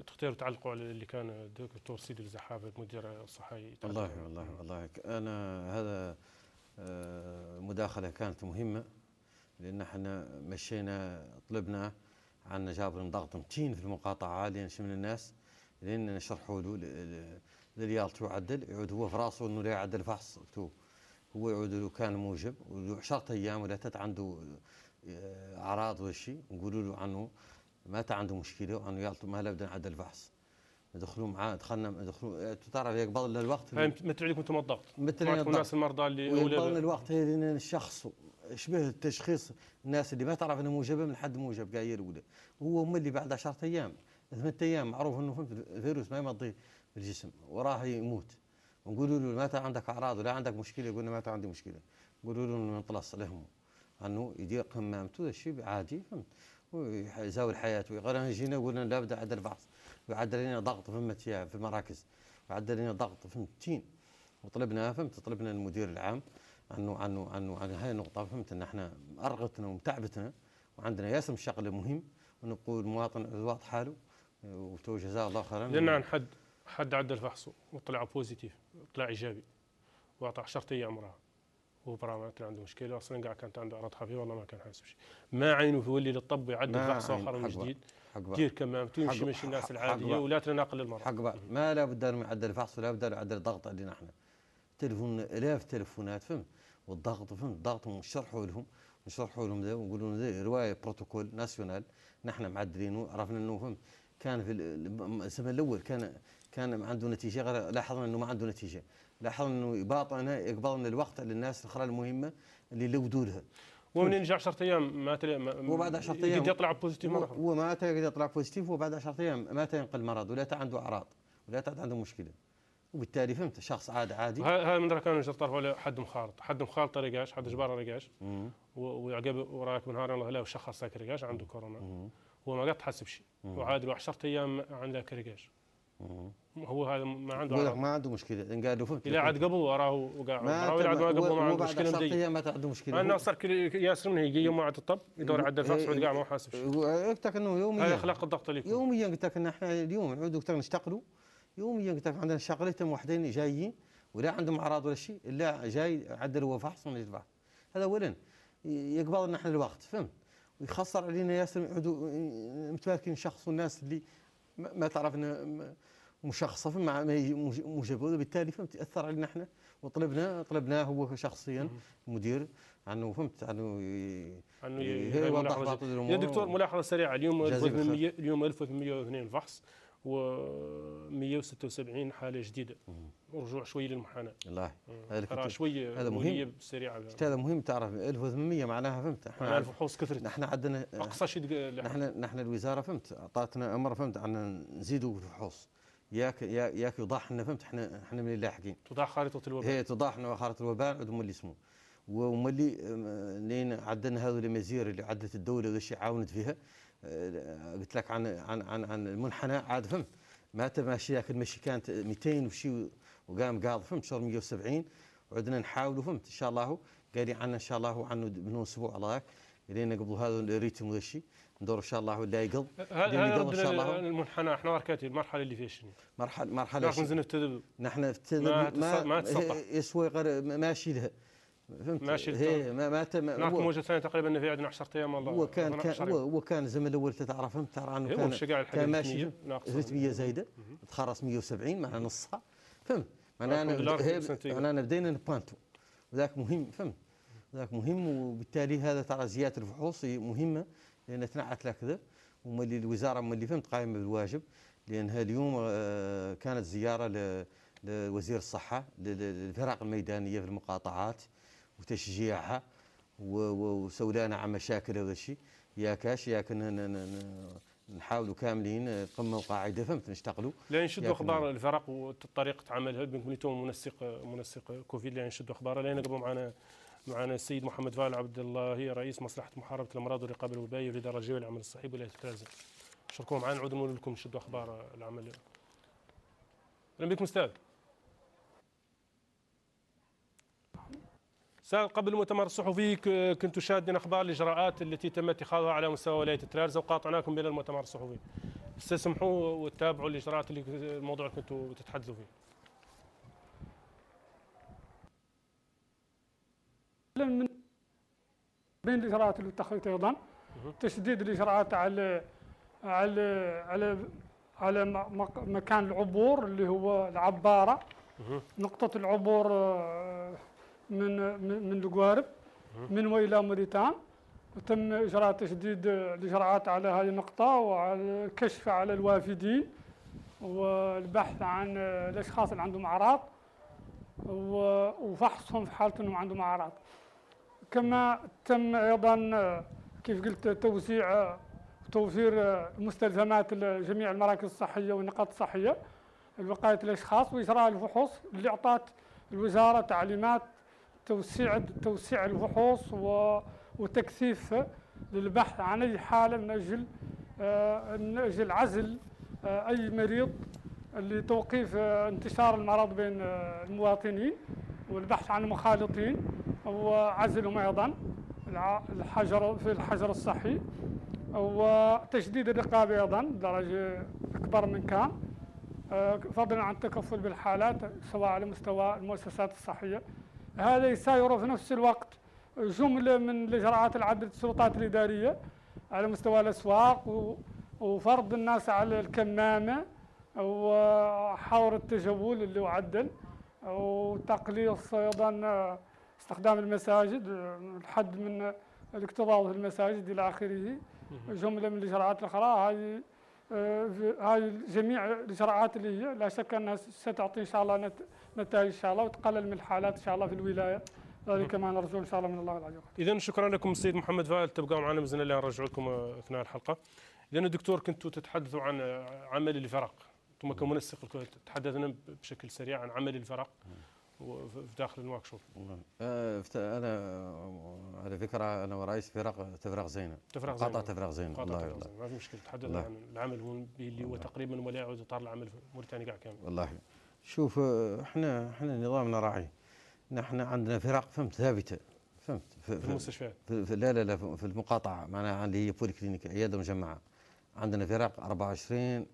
[SPEAKER 1] تختاروا تعلقوا على اللي كان دكتور سيدي الزحافة مدير الصحي
[SPEAKER 5] والله والله والله. أنا هذا مداخلة كانت مهمة لأن إحنا مشينا طلبنا عن جابر ضغط متين في المقاطعة عاليا من الناس لأن نشرحوا له الريال تو عدل يعود هو في راسه إنه لا يعدل فحص تو هو يعود له كان موجب وله 10 أيام ولا تت عنده أعراض ولا شيء نقولوا له عنه مات عنده مشكلة وأنه يالته ما لابد نعدل فحص دخلوا معاه دخلنا دخلوا تعرف يقبض الوقت
[SPEAKER 1] مثل عليكم أنتم الضغط.
[SPEAKER 5] مثل
[SPEAKER 1] الناس المرضى اللي
[SPEAKER 5] يقبض الوقت لأن الشخص شبه التشخيص الناس اللي ما تعرف إنه موجبه من حد موجب قايل ولا هو هم اللي بعد 10 أيام ثمان أيام معروف إنه فهمت الفيروس ما يمضي الجسم وراح يموت. ونقولوا له متى عندك أعراض؟ ولا عندك مشكلة. يقول متى عندي مشكلة؟ قولوا له إنه نطلص لهم. أنه يدير قمامته شيء عادي فهمت؟ ويزاول حياته. يقول جينا قلنا لابد عدل الفحص ويعدل لنا ضغط فهمت؟ في المراكز. وعدل لنا ضغط فهمت؟ تين. وطلبنا فهمت؟ طلبنا المدير العام عنه عنه عنه عن هاي النقطة فهمت؟ إن إحنا أرغتنا ومتعبتنا وعندنا ياسر شغلة مهم ونقول مواطن الوقت حاله وتو جزاه الله خيرا.
[SPEAKER 1] لأن عن حد. حد عدل فحصه وطلع بوزيتيف طلع إيجابي. وأعطى 10 أيام راحة. هو برا ما كان عنده مشكلة أصلا قاعد كانت عنده أعراض خفيفة والله ما كان حاسس بشيء. ما عينه يولي للطب ويعدل فحص آخر من جديد دير كمام تمشي مشي الناس العادية ولا تناقل المرض.
[SPEAKER 5] حق بقى ما لا بد له يعدل فحص ولا بد له يعدل الضغط عندنا إحنا تلفون آلاف تلفونات فهمت والضغط فهمت الضغط ونشرحوا لهم نشرحوا لهم ذا ونقولوا لهم رواية بروتوكول ناسيونال. نحن معدلينه عرفنا إنه فهمت كان في الزمن الأول كان كان عنده نتيجة غير لاحظنا إنه ما عنده نتيجة. لاحظنا إنه باطن يقبض من الوقت للناس الاخرى المهمة اللي لودوا لها.
[SPEAKER 1] ومن يجي 10 أيام ما تل... ما
[SPEAKER 5] وبعد 10 أيام
[SPEAKER 1] قد يطلع positif
[SPEAKER 5] هو ما يقدر يطلع positif وبعد 10 أيام ما ينقل المرض ولا عنده أعراض ولا عنده مشكلة. وبالتالي فهمت شخص عاد عادي.
[SPEAKER 1] هذا من كانوا يشرط ولا حد مخالط؟ حد مخالط رقاش حد جبار رقاش وعقب وراك من هاري الله لا وشخص ساك رقاش عنده كورونا. هو ما قد حسب شيء وعاد له 10 أيام عنده رقاش هو هذا ما عنده
[SPEAKER 5] لك ما عنده مشكلة. إن فهمت
[SPEAKER 1] لا عاد قبل وراه وقاعد وراه ما قبل ما عنده
[SPEAKER 5] مشكلة ما عنده مشكلة.
[SPEAKER 1] أنا صار ياسر من يجي يوم عاد الطب يدور عدل الفحص ويقع ما حاسب
[SPEAKER 5] شيء. قلت لك إنه يوميا
[SPEAKER 1] هذا إخلاق الضغط عليكم
[SPEAKER 5] يوميا قلت لك إن إحنا اليوم نعود قلت لك نشتغلوا. يوميا قلت لك عندنا شغلتهم وحدين جايين ولا عندهم أعراض ولا شيء إلا جاي عدل هو فحص من الفحص هذا اولا يقبض إحنا الوقت فهمت؟ ويخسر علينا ياسر يعودوا متماسكين شخص والناس اللي ما تعرفنا مشخصه مع مجابه وبالتالي فهمت؟ يأثر علينا إحنا. وطلبنا طلبناه هو شخصيا مدير عنه فهمت؟ عنه
[SPEAKER 1] عنه يوضح يا دكتور ملاحظة سريعة. اليوم 1800 اليوم 1802 فحص. و176 حالة جديدة. رجوع شوي للمحاناة.
[SPEAKER 5] الله.
[SPEAKER 1] هذا شوي
[SPEAKER 5] هذا مهم.
[SPEAKER 1] سريعه
[SPEAKER 5] هذا مهم تعرف 1800 معناها فهمت.
[SPEAKER 1] إحنا الفحوص كثرت.
[SPEAKER 5] نحن عندنا
[SPEAKER 1] أقصى شيء
[SPEAKER 5] نحن نحن الوزارة فهمت اعطتنا أمر فهمت عن نزيدوا الفحوص ياك ياك يوضح لنا فهمت إحنا إحنا من اللاحقين
[SPEAKER 1] توضح خارطة الوباء.
[SPEAKER 5] هي توضح لنا خارطة الوباء عندهم اللي اسمه. وملي لين عدنا هذول المزير اللي عدت الدولة وذا الشيء عاونت فيها. قلت لك عن عن عن عن المنحنى عاد فهمت ما تماشي ذاك المشي كانت 200 وشي وقام قاض فهمت صار 170 وعدنا نحاول فهمت إن شاء الله قال لي عنا إن شاء الله عنه من أسبوع الله لين قبل هذا الريتم وذا الشيء ندور إن شاء الله ولا يقض
[SPEAKER 1] هذا إن شاء الله المنحنى إحنا وركاتي المرحلة اللي فيها شنو؟
[SPEAKER 5] مرحله مرحلة
[SPEAKER 1] نحن نزل التذبذب
[SPEAKER 5] نحن في التذبذب
[SPEAKER 1] ما ما تسطح
[SPEAKER 5] يسوي غير ماشي لها
[SPEAKER 1] فهمت؟ ماشي
[SPEAKER 5] هي ما ما
[SPEAKER 1] تم هناك موجة ثانية تقريبا في عندنا 10 أيام والله.
[SPEAKER 5] هو كان كان هو كان الزمن الأول تعرف فهمت ترى عنه كان كان ماشي رتمية زايدة تخرص 170 مع نصها فهمت؟ معناها معناها بدينا نبانتو وذاك مهم فهمت؟ ذاك مهم وبالتالي هذا ترى زيادة الفحوص مهمة لأن تنعت لك كذا. وملي الوزارة ملي فهمت قائمة بالواجب لأنها اليوم كانت زيارة لوزير الصحة للفرق الميدانية في المقاطعات. وتشجيعها وسولانا عن مشاكل هذا الشيء. يا كاش يا كنا نحاولوا كاملين قمه وقاعده فهمت نشتغلوا
[SPEAKER 1] لا نشدوا أخبار الفرق وطريقة عملها. بنكون منسق منسق كوفيد لا نشدوا أخبار. لأن قبل معنا معنا السيد محمد فال عبد الله رئيس مصلحة محاربة الأمراض والرقابة الوبائية والاداره الرجويه للعمل الصحي ولاية التلازم شاركوا معنا نعود نقول لكم نشدوا أخبار العمل. أهلا بكم أستاذ. أستاذ قبل المؤتمر الصحفي كنتوا شادين أخبار الإجراءات التي تم اتخاذها على مستوى ولاية ترارزه وقاطعناكم بين المؤتمر الصحفي. استسمحوا وتتابعوا الإجراءات اللي الموضوع اللي كنتوا بتتحدثوا فيه.
[SPEAKER 10] من بين الإجراءات اللي اتخذت أيضا تشديد الإجراءات على على على على مكان العبور اللي هو العبارة. نقطة العبور من من القوارب من وإلى موريتان وتم إجراء تشديد الإجراءات على هذه النقطة وعلى الكشف على الوافدين والبحث عن الأشخاص اللي عندهم أعراض وفحصهم في حالة إنهم عندهم أعراض. كما تم أيضا كيف قلت توزيع وتوفير مستلزمات لجميع المراكز الصحية والنقاط الصحية لوقايه الأشخاص وإجراء الفحوص اللي أعطت الوزارة تعليمات توسيع توسيع الفحوص وتكثيف للبحث عن أي حالة من أجل آه، من أجل عزل آه، أي مريض لتوقيف آه، انتشار المرض بين المواطنين والبحث عن المخالطين وعزلهم أيضا الحجر في الحجر الصحي وتشديد الرقابه أيضا درجة أكبر من كان فضلا عن التكفل بالحالات سواء على مستوى المؤسسات الصحية هذا يساير في نفس الوقت جملة من الإجراءات العدد السلطات الإدارية على مستوى الأسواق وفرض الناس على الكمامة وحور التجول اللي يعدل وتقليص أيضا استخدام المساجد الحد من الاكتظاظ في المساجد إلى آخره. جملة من الإجراءات الأخرى هذه هذه جميع الإجراءات اللي هي لا شك أنها ستعطي إن شاء الله نتائج إن شاء الله وتقلل من الحالات إن شاء الله في الولاية. هذه كمان نرجو إن شاء الله من الله العلي
[SPEAKER 1] اذا شكرا لكم السيد محمد فائل تبقوا معنا بإذن الله نرجع لكم أثناء الحلقة. اذا الدكتور كنتوا تتحدثوا عن عمل الفرق ثم كمنسق تحدثنا بشكل سريع عن عمل الفرق في داخل الورك شوب
[SPEAKER 5] آه، أنا على فكرة أنا رئيس فرق تفرغ زينة.
[SPEAKER 1] تفرغ زينة.
[SPEAKER 5] قطع تفرغ زينه
[SPEAKER 1] الله الله ما في مشكلة. تحدث عن العمل اللي هو تقريبا ولا يعود إطار العمل في موريتانيا كاع كامل.
[SPEAKER 5] والله. شوف إحنا إحنا نظامنا راعي. نحن عندنا فرق فهمت ثابتة. فهمت؟
[SPEAKER 1] في, في المستشفيات.
[SPEAKER 5] في في لا لا لا في المقاطعة. معناها اللي هي بولي كلينيك عياده مجمعة. عندنا فرق 24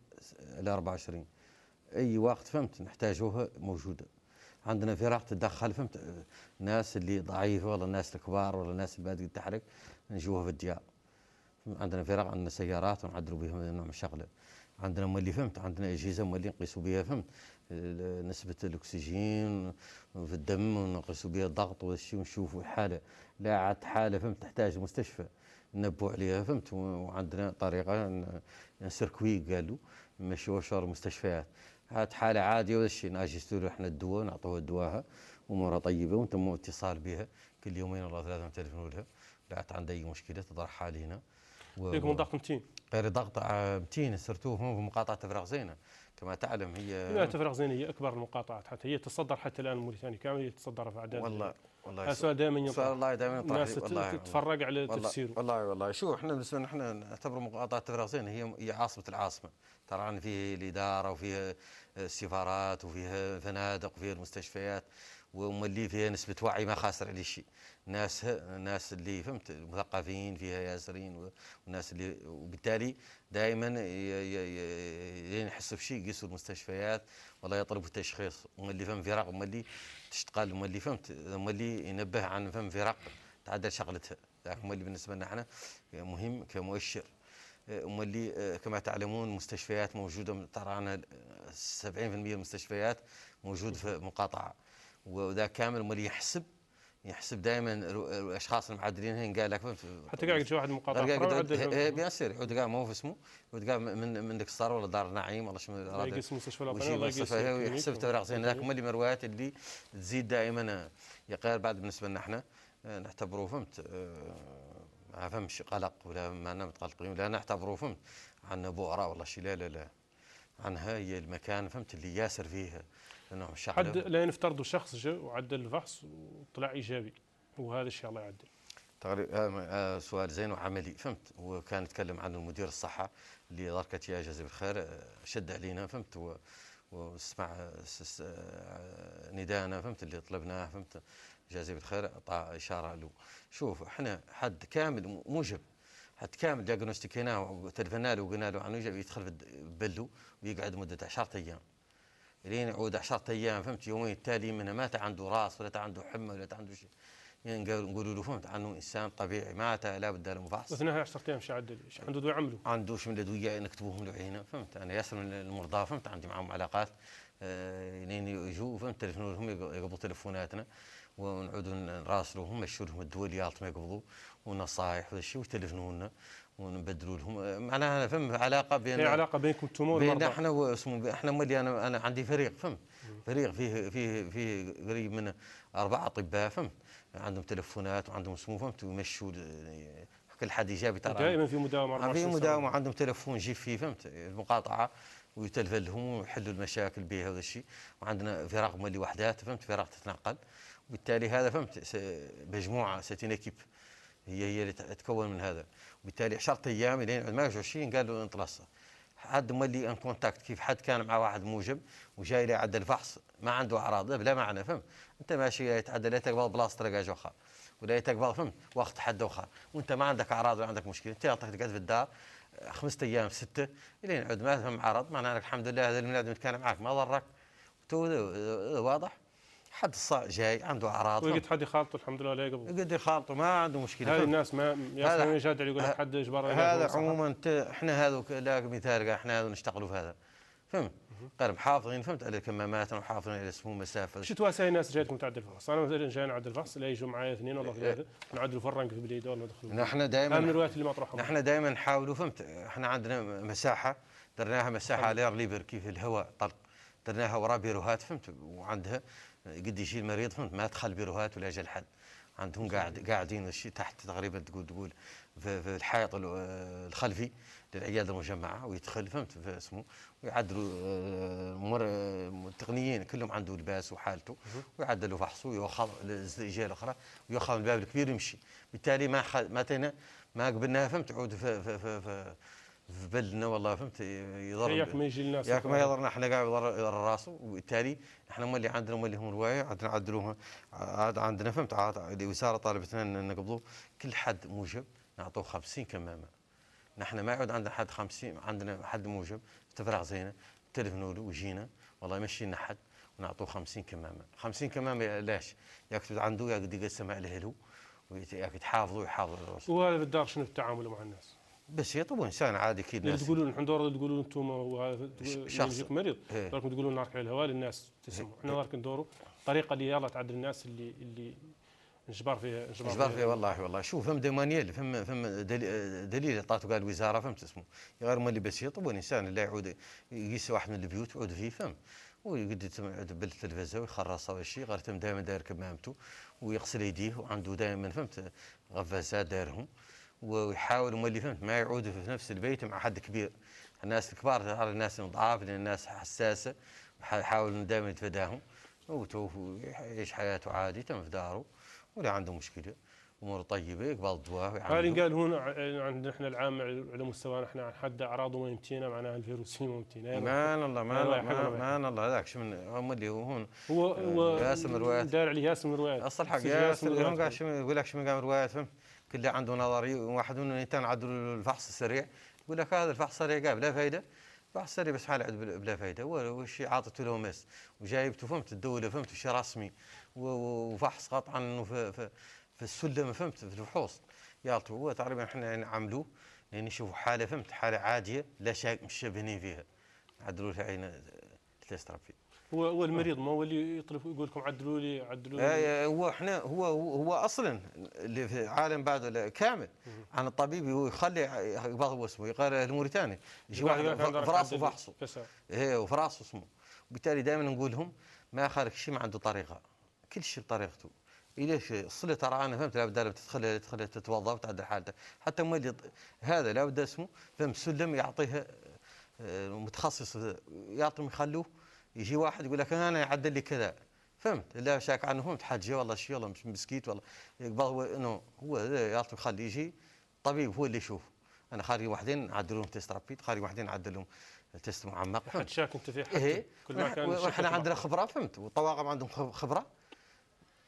[SPEAKER 5] إلى 24 أي وقت فهمت نحتاجوها موجودة. عندنا فرق تتدخل فهمت؟ الناس اللي ضعيفه ولا الناس الكبار ولا الناس اللي بادئه تحرك نجوها في الديار. عندنا فرق عندنا سيارات ونعدلوا بها نوع من الشغلة. عندنا مولي فهمت؟ عندنا أجهزة مولي نقيسوا بها فهمت؟ نسبة الأكسجين في الدم ونقيسوا بها الضغط والشيء ونشوفوا الحاله لا عاد حالة فهمت؟ تحتاج مستشفى. ننبهوا عليها فهمت؟ وعندنا طريقة سيركوي قالوا. نمشيوها شهر مستشفيات. هات حالة عادية ولا شيء ناجستوا إحنا الدواء نعطوها دواها أمورها طيبة وأنتم اتصال بها كل يومين ولا ثلاثة تلفنوا لها لا عندها أي مشكلة تطرح حالينا
[SPEAKER 1] و... لكم ضغط 200
[SPEAKER 5] غير ضغط 200 صرتوا هم في مقاطعة تفرغ زينة. كما تعلم هي
[SPEAKER 1] تفرغ زينة هي أكبر المقاطعات حتى. هي تصدر حتى الآن موريتانيا كامل هي تصدر في أعداد.
[SPEAKER 5] والله والله
[SPEAKER 1] هذا سؤال دائما
[SPEAKER 5] ينطرح سؤال الله دائما ينطرح
[SPEAKER 1] الناس والله تتفرج على تفسيره.
[SPEAKER 5] والله والله. شو إحنا بالنسبة لنا إحنا نعتبر مقاطعة تفرغ زينة. هي هي عاصمة العاصمة. ترى فيها الإدارة وفيها السفارات وفيها فنادق وفيها المستشفيات ومولي فيها نسبة وعي ما خاسر عليه شيء. ناس ناس اللي فهمت مثقفين فيها ياسرين والناس اللي وبالتالي دائما يحسوا بشيء يقيسوا المستشفيات ولا يطلبوا التشخيص ومولي فهم فرق ومولي تشتغل ومولي فهمت مولي ينبه عن فهم فرق تعدل شغلتها. ذاك مولي بالنسبة لنا إحنا مهم كمؤشر. مولي كما تعلمون مستشفيات موجودة ترانا 70% من المستشفيات موجود في مقاطعة وذا كامل مولي يحسب يحسب دائما الأشخاص المعدلين هين قال لك
[SPEAKER 1] حتى قاعد تجي واحد مقاطعه
[SPEAKER 5] بيصير يعود قاعد مو في اسمه يعود قاعد من من الصار ولا دار النعيم ولا شنو
[SPEAKER 1] يقيس المستشفى الوطني ولا
[SPEAKER 5] يقيس يحسب توراق زين. ذاك هم اللي مروات اللي تزيد دائما يقال بعد بالنسبة لنا إحنا نعتبروه فهمت ما فهمش قلق ولا ما متقلقين ولا نعتبروه فهمت؟ عن بؤره والله شيء لا لا لا. عنها هي المكان فهمت؟ اللي ياسر فيه
[SPEAKER 1] انه حد لا نفترضوا شخص جاء وعدل الفحص وطلع إيجابي وهذا الشيء الله يعدل.
[SPEAKER 5] تقريبا سؤال زين وعملي فهمت؟ وكان يتكلم عنه المدير الصحة اللي دركت يا جزي بالخير شد علينا فهمت؟ واسمع ندانا فهمت؟ اللي طلبناه فهمت؟ جازي بالخير اعطى إشارة له. شوف إحنا حد كامل موجب حد كامل ديagnostiكيناه وتلفنا له وقلنا له عنه يدخل في بلو ويقعد مدة 10 أيام. لين يعود 10 أيام فهمت؟ يومين التالي منها ما عنده راس ولا عنده حمى ولا عنده شيء. يعني نقولوا له فهمت؟ عنه إنسان طبيعي مات لا بد له مفحص
[SPEAKER 1] اثناء 10 أيام شو عدل؟ عنده دواء عملوا
[SPEAKER 5] عنده شو من الادويه نكتبوهم له هنا فهمت؟ أنا ياسر من المرضى فهمت؟ عندي معهم علاقات. آه لين يجوا فهمت؟ تلفنوا لهم يقبضوا تلفوناتنا. ونعودوا نراسلوهم نمشوا لهم الدواء اللي ما يقبضوا ونصائح وهذا الشيء ويتلفنوا لنا ونبدلوا لهم. معناها أنا فهم علاقة بين
[SPEAKER 1] هي علاقة بينكم أنتم
[SPEAKER 5] بين إحنا واسمه إحنا مولي أنا أنا عندي فريق فهم فريق فيه فيه فيه قريب من أربع أطباء فهم عندهم تلفونات وعندهم اسمه فهمت؟ ويمشوا كل حد ايجابي
[SPEAKER 1] ترى دائما في مداومة
[SPEAKER 5] في مداومة عندهم تلفون جيب فيه فهمت؟ المقاطعة ويتلفل لهم ويحلوا المشاكل بها هذا الشيء. وعندنا فرق مولي وحدات فهمت؟ فرق تتنقل. وبالتالي هذا فهمت مجموعة ستين اكيب هي هي اللي تتكون من هذا. وبالتالي 10 أيام لين ما 20 قال له انطلص حد مولي ان كونتاكت كيف حد كان مع واحد موجب وجاي له يعدل فحص ما عنده أعراض بلا معنى فهمت. أنت ماشي يتعدل لا تقبل بلاصه تلقى جوخة ولا تقبل فهمت وقت حد وخر وأنت ما عندك أعراض ولا عندك مشكلة أنت تقعد في الدار خمسة أيام ستة إلين عد ما فهم عرض معناه الحمد لله هذا الميلاد كان معك ما ضرك. واضح؟ حد جاي عنده أعراض.
[SPEAKER 1] ويقد حد يخالطه الحمد لله لا قبل
[SPEAKER 5] يقد يخالطه ما عنده مشكلة.
[SPEAKER 1] هذه الناس ما هذا يجادل يقول لك حد اجبر
[SPEAKER 5] هذا عموما إحنا هذا لا مثال إحنا هذا نشتغلوا في هذا. فهمت؟ قال محافظين فهمت على الكمامات ومحافظين على اسمه مسافه
[SPEAKER 1] شو تواسي الناس جايتكم تعدل فحص أنا مثلا جاي نعدل فحص لا يجوا معي اثنين ولا ثلاثة. نعدل فرنك في بليده ولا ندخل
[SPEAKER 5] نحن دائما
[SPEAKER 1] من الروايات اللي مطروحه
[SPEAKER 5] نحن دائما نحاولوا فهمت؟ إحنا عندنا مساحة درناها مساحة على ليبر كيف الهواء طلق. درناها وراء بيروهات فهمت؟ وعندها قد يشيل مريض فهمت ما دخل بيروهات ولا جا لحد. عندهم قاعد قاعدين تحت تقريبا تقول تقول في, في الحائط ال- الخلفي للعياده المجمعة ويدخل فهمت؟ في اسمه. ويعدلوا آه، مر التقنيين كلهم عنده لباس وحالته. ويعدلوا فحصه وياخذ الاجهه الأخرى وياخذ من الباب الكبير ويمشي. بالتالي ما. ما ما قبلناها فهمت؟ يعود في في في, في في بلدنا والله فهمت؟ يضر
[SPEAKER 1] ياك ما يجي الناس
[SPEAKER 5] ياك ما يضرنا إحنا قاعد يضر, يضر راسه. وبالتالي إحنا مولي عندنا مولي هم روايه عندنا عدلوها عاد عندنا فهمت؟ عاد اللي وزاره طالبتنا إن نقبضوا كل حد موجب نعطوه 50 كمامة. نحن ما يعود عندنا حد 50 عندنا حد موجب. تفرغ زينة تلفنوا له ويجينا والله يمشي لنا حد ونعطوه 50 كمامة. 50 كمامة ليش؟ يكتب عنده يقعد يقسم على اهله وياك تحافظوا يحافظوا
[SPEAKER 1] وهذا بالدار شنو التعامل مع الناس؟
[SPEAKER 5] بس يطلبوا إنسان عادي أكيد
[SPEAKER 1] اللي
[SPEAKER 5] ناس.
[SPEAKER 1] تقولون نحن دور تقولون أنتم
[SPEAKER 5] شخص.
[SPEAKER 1] مريض.
[SPEAKER 5] إيه.
[SPEAKER 1] راكم تقولون نارك على الهواء للناس تسمعوا إحنا راكم ندوروا الطريقة اللي يلا تعدل الناس اللي اللي نجبر فيها
[SPEAKER 5] اجبار فيه والله والله. شوف فهم ديمانيال فهم فهم دليل, اعطاته قال الوزارة فهمت اسمه غير مالي بسيط والانسان اللي يعود يقيس واحد من البيوت يعود فيه فهم ويقعد بالتلفزه ويخرص أول شيء غير تم دائما داير كمامته ويغسل يديه وعنده دائما فهمت غفازات دايرهم. ويحاول مولي فهمت ما يعود في نفس البيت مع حد كبير. الناس الكبار على الناس ضعاف لأن الناس حساسة يحاول دائما يتفاداهم. وتوفوا يعيش حياته عادي تم في داره ولا عنده مشكلة. أموره طيبة يقبل الدواء
[SPEAKER 1] هذه
[SPEAKER 5] ويعالجه.
[SPEAKER 1] قال هنا عندنا إحنا العام على مستوانا إحنا عن حد أعراضه ما يمتينا معناها الفيروس ما يمتينا.
[SPEAKER 5] مان الله مان
[SPEAKER 1] الله
[SPEAKER 5] مان الله هذاك شو من هم اللي هو هون.
[SPEAKER 1] هو هو
[SPEAKER 5] ياسم روايات
[SPEAKER 1] دار عليه ياسم روايات
[SPEAKER 5] اصل حق ياسم. هم يقول لك شو من قام روايات فهم؟ كل عنده نظري وواحد منهم اثنين عدلوا الفحص السريع يقول لك هذا الفحص السريع قال بلا فايدة. فحص سريع بس حال بلا هو الشيء عاطته له مس وجايبته فهمت الدولة فهمت شيء رسمي. وفحص قطعا إنه في في في السلم فهمت في الفحوص. يالطوا هو تقريبا إحنا يعني عملوه لأن يشوفوا حالة فهمت حالة عادية لا شك مش شبهنين فيها. عدلوا لها عين تسترابي
[SPEAKER 1] هو هو المريض ما هو اللي يطلب يقول لكم عدلوا لي عدلوا لي.
[SPEAKER 5] آه، هو إحنا هو هو أصلا اللي في العالم بعد كامل. عن الطبيب هو يخلي يقبض هو اسمه يقال الموريتاني. يجي واحد
[SPEAKER 1] يقول لك عندك
[SPEAKER 5] في راسه
[SPEAKER 1] عدل
[SPEAKER 5] فحصه
[SPEAKER 1] كسر.
[SPEAKER 5] إيه وفي راسه اسمه. وبالتالي دائما نقول لهم ما خالك شيء ما عنده طريقة. كل شيء بطريقته. ليش الصله ترى أنا فهمت لابد تدخل تدخل تتوظف تعدل حالته حتى مولي هذا لابد اسمه فهم سلم يعطيها آه، متخصص يعطيهم يخلوه يجي واحد يقول لك أنا يعدل لي كذا. فهمت؟ لا شاك عنه فهمت؟ حاجة والله شيء والله مش مسكيت والله. هو إنه هو يعطي يخلي يجي. طبيب هو اللي يشوف. أنا خارج واحدين عدل لهم test rapide خارج واحدين عدل لهم test معمق.
[SPEAKER 1] حد شاك أنت في حد
[SPEAKER 5] إيه.
[SPEAKER 1] كل ما كان شكله
[SPEAKER 5] عندنا خبرة فهمت؟ والطواقم عندهم خب- خبرة.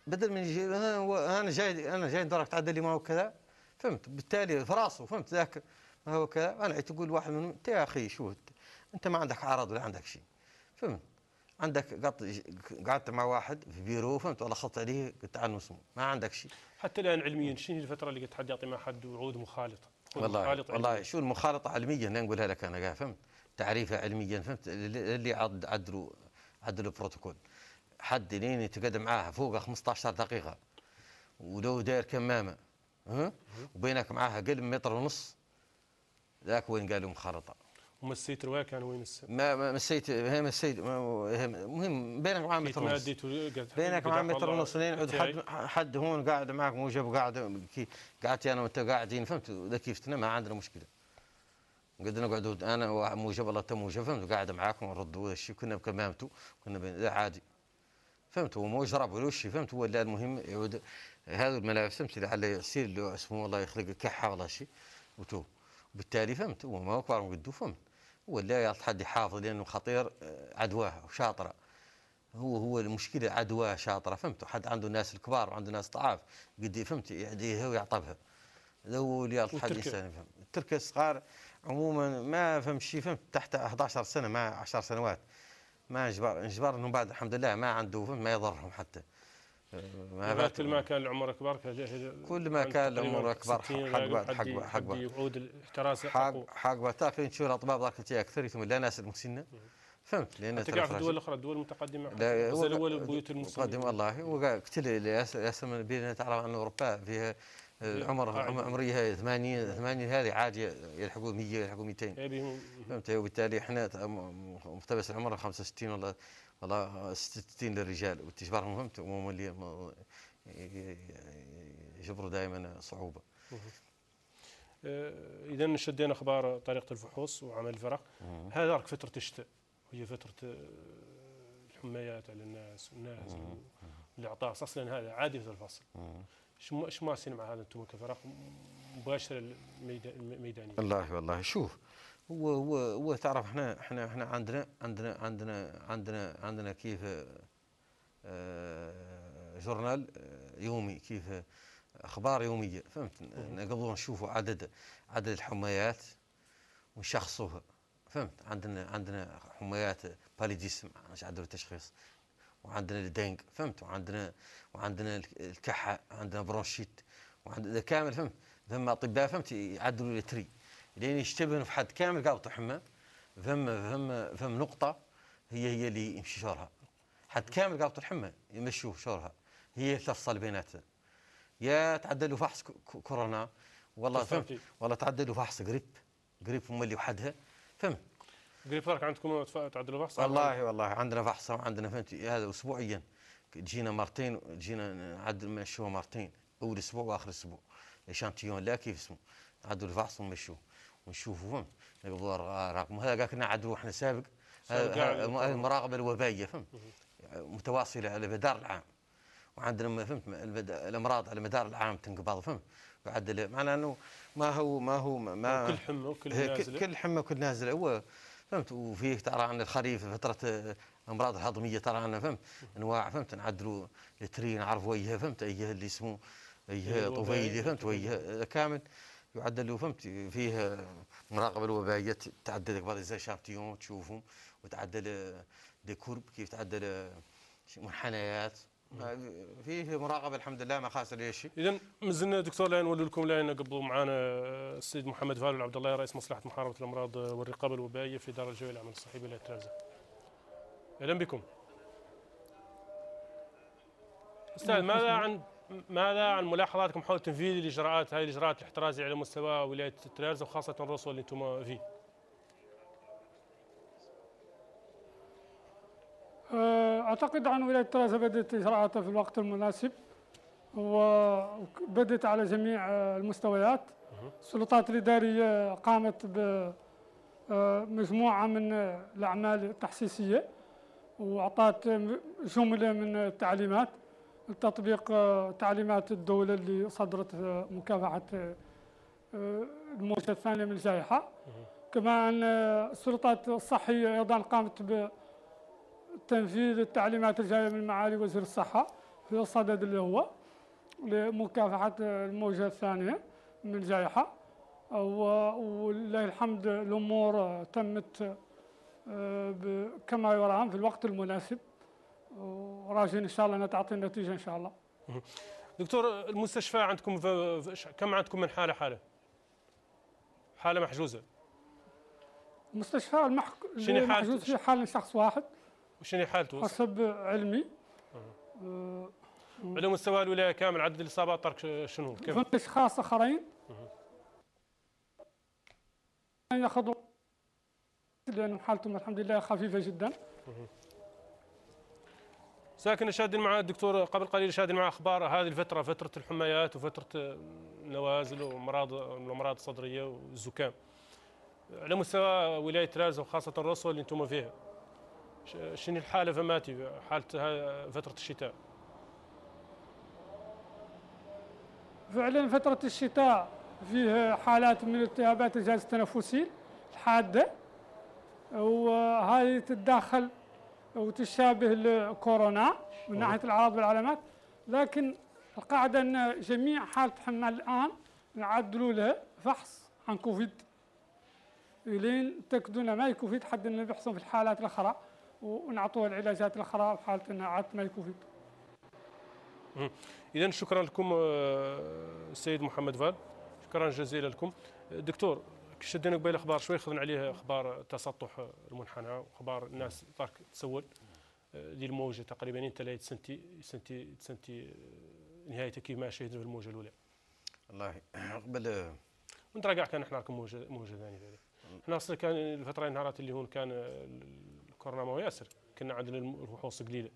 [SPEAKER 5] بدل من يجي أنا جاي أنا جاي دورك تعدل لي ما هو كذا. فهمت؟ بالتالي في راسه فهمت؟ ذاك ما هو كذا. أنا تقول واحد منهم انت يا أخي شو؟ أنت, انت ما عندك أعراض ولا عندك شيء فهمت؟ عندك قط قعدت مع واحد في بيرو فهمت؟ والله خط عليه قلت عنه اسمه. ما عندك شيء.
[SPEAKER 1] حتى الآن علميا شنو الفترة اللي قد حد يعطي مع حد وعود مخالطه
[SPEAKER 5] والله
[SPEAKER 1] مخالطة
[SPEAKER 5] والله. شو المخالطة علميا؟ أنا نقولها لك أنا فهمت؟ تعريفها علميا فهمت؟ اللي عد- عدلوا عدلوا البروتوكول حد لين يتقدم معاها فوق 15 دقيقة. ولو داير كمامة ها؟ وبينك معاها من متر ونص. ذاك وين قالوا مخالطة.
[SPEAKER 1] ومسيت رواية كان وين السن
[SPEAKER 5] ما ما مسيت هي مسيت ما هي مهم. بينك متر ونص بينك متر ونص لين حد حد هون قاعد معك موجب وقاعد قعدت أنا وأنت قاعدين فهمت؟ ذا كيفتنا ما عندنا مشكلة. قد نقعد أنا وموجب الله انت موجب فهمت؟ وقاعد معاكم ونردوا الشيء كنا بكمامته كنا عادي. فهمت؟ هو مو يجرب ولا شيء فهمت؟ اللي المهم يعود هذا الملابس فهمت؟ لعل يصير له اسمه والله يخلق كحة ولا شيء. وتو. بالتالي فهمت؟ هو ما قدو فهمت؟ هو يعطي حد يحافظ لأنه خطير آه، عدواه وشاطرة. هو هو المشكلة عدواه شاطرة فهمت حد عنده ناس الكبار وعنده ناس ضعاف قد فهمت يعديها ويعطبها هذا هو اللي حد؟ يسأل فهم التركه الصغار عموما ما فهم شيء فهمت؟ تحت 11 سنة ما 10 سنوات. ما انجبر انجبر انهم بعد الحمد لله ما عنده فهمت؟ ما يضرهم حتى. آه، ما
[SPEAKER 1] كان العمر أكبر
[SPEAKER 5] كل ما كان العمر أكبر حق حق بعد- حق.
[SPEAKER 1] يعود الاحتراس
[SPEAKER 5] حق حق بتاك نشوف الأطباء ذاك أكثر؟ يتم لا ناس المسنه فهمت؟
[SPEAKER 1] لأن قاعد في الدول الاخرى الدول المتقدمه
[SPEAKER 5] لا
[SPEAKER 1] بس
[SPEAKER 5] هو
[SPEAKER 1] الأول البيوت المسلمين.
[SPEAKER 5] مقدم والله. وقال قتل ياسم بين تعرف عن أوروبا فيها العمر
[SPEAKER 1] قاعدة.
[SPEAKER 5] عمر- عمرية 80 80 هذه عاديه يلحقوا 100 يلحقوا 200
[SPEAKER 1] يبي
[SPEAKER 5] فهمت؟ وبالتالي إحنا مقتبس العمر 65 ولا والله 60 للرجال والتجبار فهمت هم اللي يجبروا دائما صعوبة.
[SPEAKER 1] اذا شدينا أخبار طريقة الفحوص وعمل الفرق. هذا راك فترة الشتاء وهي فترة آه، الحمايات على الناس والناس الاعطاء أصلا هذا عادي في الفصل. شو شو ماسين مع هذا أنتم كفرق؟ مباشرة الميدانية.
[SPEAKER 5] والله والله. شوف هو هو هو تعرف إحنا إحنا إحنا عندنا عندنا عندنا عندنا عندنا كيف آه، جورنال آه، يومي كيف أخبار يومية فهمت؟ قبل نشوفوا عدد عدد الحمايات ونشخصوها فهمت؟ عندنا عندنا حمايات paludisme مش عندنا التشخيص وعندنا ال dengue فهمت؟ وعندنا وعندنا الكحة عندنا bronchite وعندنا كامل فهمت؟ ثم أطباء فهمت؟ يعدلوا ال tri. لين يشتبهوا في حد كامل قال حمى فم فم فم نقطة هي هي اللي يمشي شورها حد كامل قال الحمى يمشوه شورها هي تفصل بيناتها يا تعدلوا فحص كورونا. والله فهمت. والله تعدلوا فحص قريب قريب هم اللي وحدها. فهمت.
[SPEAKER 1] قريب فرق عندكم تعدلوا فحص؟
[SPEAKER 5] والله والله. عندنا فحص عندنا فهمت. هذا اسبوعيا. جينا مرتين جينا نعدل مشوه مرتين. أول أسبوع وآخر أسبوع. اشانتيون لا كيف اسمه. نعدلوا الفحص ونمشوه ونشوفوا فهمت رقم هذا كنا نعدلوا إحنا سابق. المراقبة الوبائية فهمت؟ متواصلة على مدار العام. وعندنا فهمت؟ الأمراض على مدار العام تنقبض فهمت؟ يعدل معناه إنه ما هو ما هو ما
[SPEAKER 1] كل حمى وكل نازلة.
[SPEAKER 5] كل حمى وكل نازلة. هو فهمت؟ وفيه ترى عن الخريف فترة الأمراض الهضمية ترى عنا فهمت؟ أنواع فهمت؟ نعدلوا التري نعرفوا ايها فهمت؟ ايها اللي اسمه ايها طفيلي فهمت؟ وايها كامل. يعدل فهمت فيه مراقبه الوبائيه تعدل بعض زي شابتيون تشوفهم وتعدل ديكورب كيف تعدل منحنيات. فيه مراقبة الحمد لله ما خاسر لي شيء.
[SPEAKER 1] اذا مازلنا دكتور لا نولي لكم لين قبل معنا السيد محمد فالو عبد الله رئيس مصلحة محاربة الأمراض والرقابة الوبائية في دار الجوي العمل الصحي ولايه ترازه إهلا بكم. أستاذ ماذا عن ماذا عن ملاحظاتكم حول تنفيذ الإجراءات هذه الإجراءات الاحترازية على مستوى ولاية ترازه وخاصه الرسول اللي أنتم فيه؟
[SPEAKER 10] أه، أعتقد عن ولاية ترازه بدأت إجراءاتها في الوقت المناسب. وبدت على جميع المستويات. السلطات الإدارية قامت بمجموعه من الأعمال التحسيسية وأعطت جملة من التعليمات. تطبيق تعليمات الدولة اللي صدرت مكافحة الموجة الثانية من الجائحة. كما ان السلطات الصحية أيضا قامت بتنفيذ التعليمات الجاية من معالي وزير الصحة في الصدد اللي هو لمكافحة الموجة الثانية من الجائحة. ولله الحمد الأمور تمت كما يرام في الوقت المناسب. وراجين إن شاء الله انها تعطي النتيجة إن شاء الله.
[SPEAKER 1] دكتور المستشفى عندكم كم عندكم من حالة حالة؟ حالة محجوزة.
[SPEAKER 10] المستشفى المحك... شنو محجوز في حال شخص واحد.
[SPEAKER 1] وشنو حالته؟
[SPEAKER 10] حسب علمي.
[SPEAKER 1] أه على مستوى الولاية كامل عدد الإصابات ترك شنو؟
[SPEAKER 10] كيف؟ أشخاص آخرين ياخذوا لأن حالتهم الحمد لله خفيفة جدا
[SPEAKER 1] ساكن شادين مع الدكتور قبل قليل شادين مع أخبار هذه الفترة فترة الحميات وفترة النوازل وأمراض الأمراض الصدرية والزكام. على مستوى ولاية رازه وخاصة الرصوه اللي أنتم فيها شنو الحالة فماتي حالة فترة الشتاء؟
[SPEAKER 10] فعلا فترة الشتاء فيه حالات من التهابات الجهاز التنفسي الحادة وهذه تتداخل وتشابه الكورونا من ناحية الأعراض والعلامات لكن القاعدة أن جميع حالة حمى الآن نعدلوا له فحص عن كوفيد. لين تاكدوا ما كوفيد حد انه بيحصل في الحالات الأخرى ونعطوه العلاجات الأخرى في حالة انه عاد ما كوفيد.
[SPEAKER 1] اذا شكرا لكم السيد محمد فال شكرا جزيلا لكم. دكتور شدينا قبيل أخبار شوي خذنا عليها أخبار تسطح المنحنى وأخبار الناس طارك تسول. دي الموجه تقريبا أنت لا سنتي سنتي سنتي نهايتها كيف ما شهدنا في الموجة الأولى.
[SPEAKER 5] والله قبل
[SPEAKER 1] وانت راجع كان إحنا راكم موجه موجة ثانية إحنا أصلا كان الفترة النهارات اللي هون كان الكورونا ما ياسر. كنا عندنا الفحوص قليلة.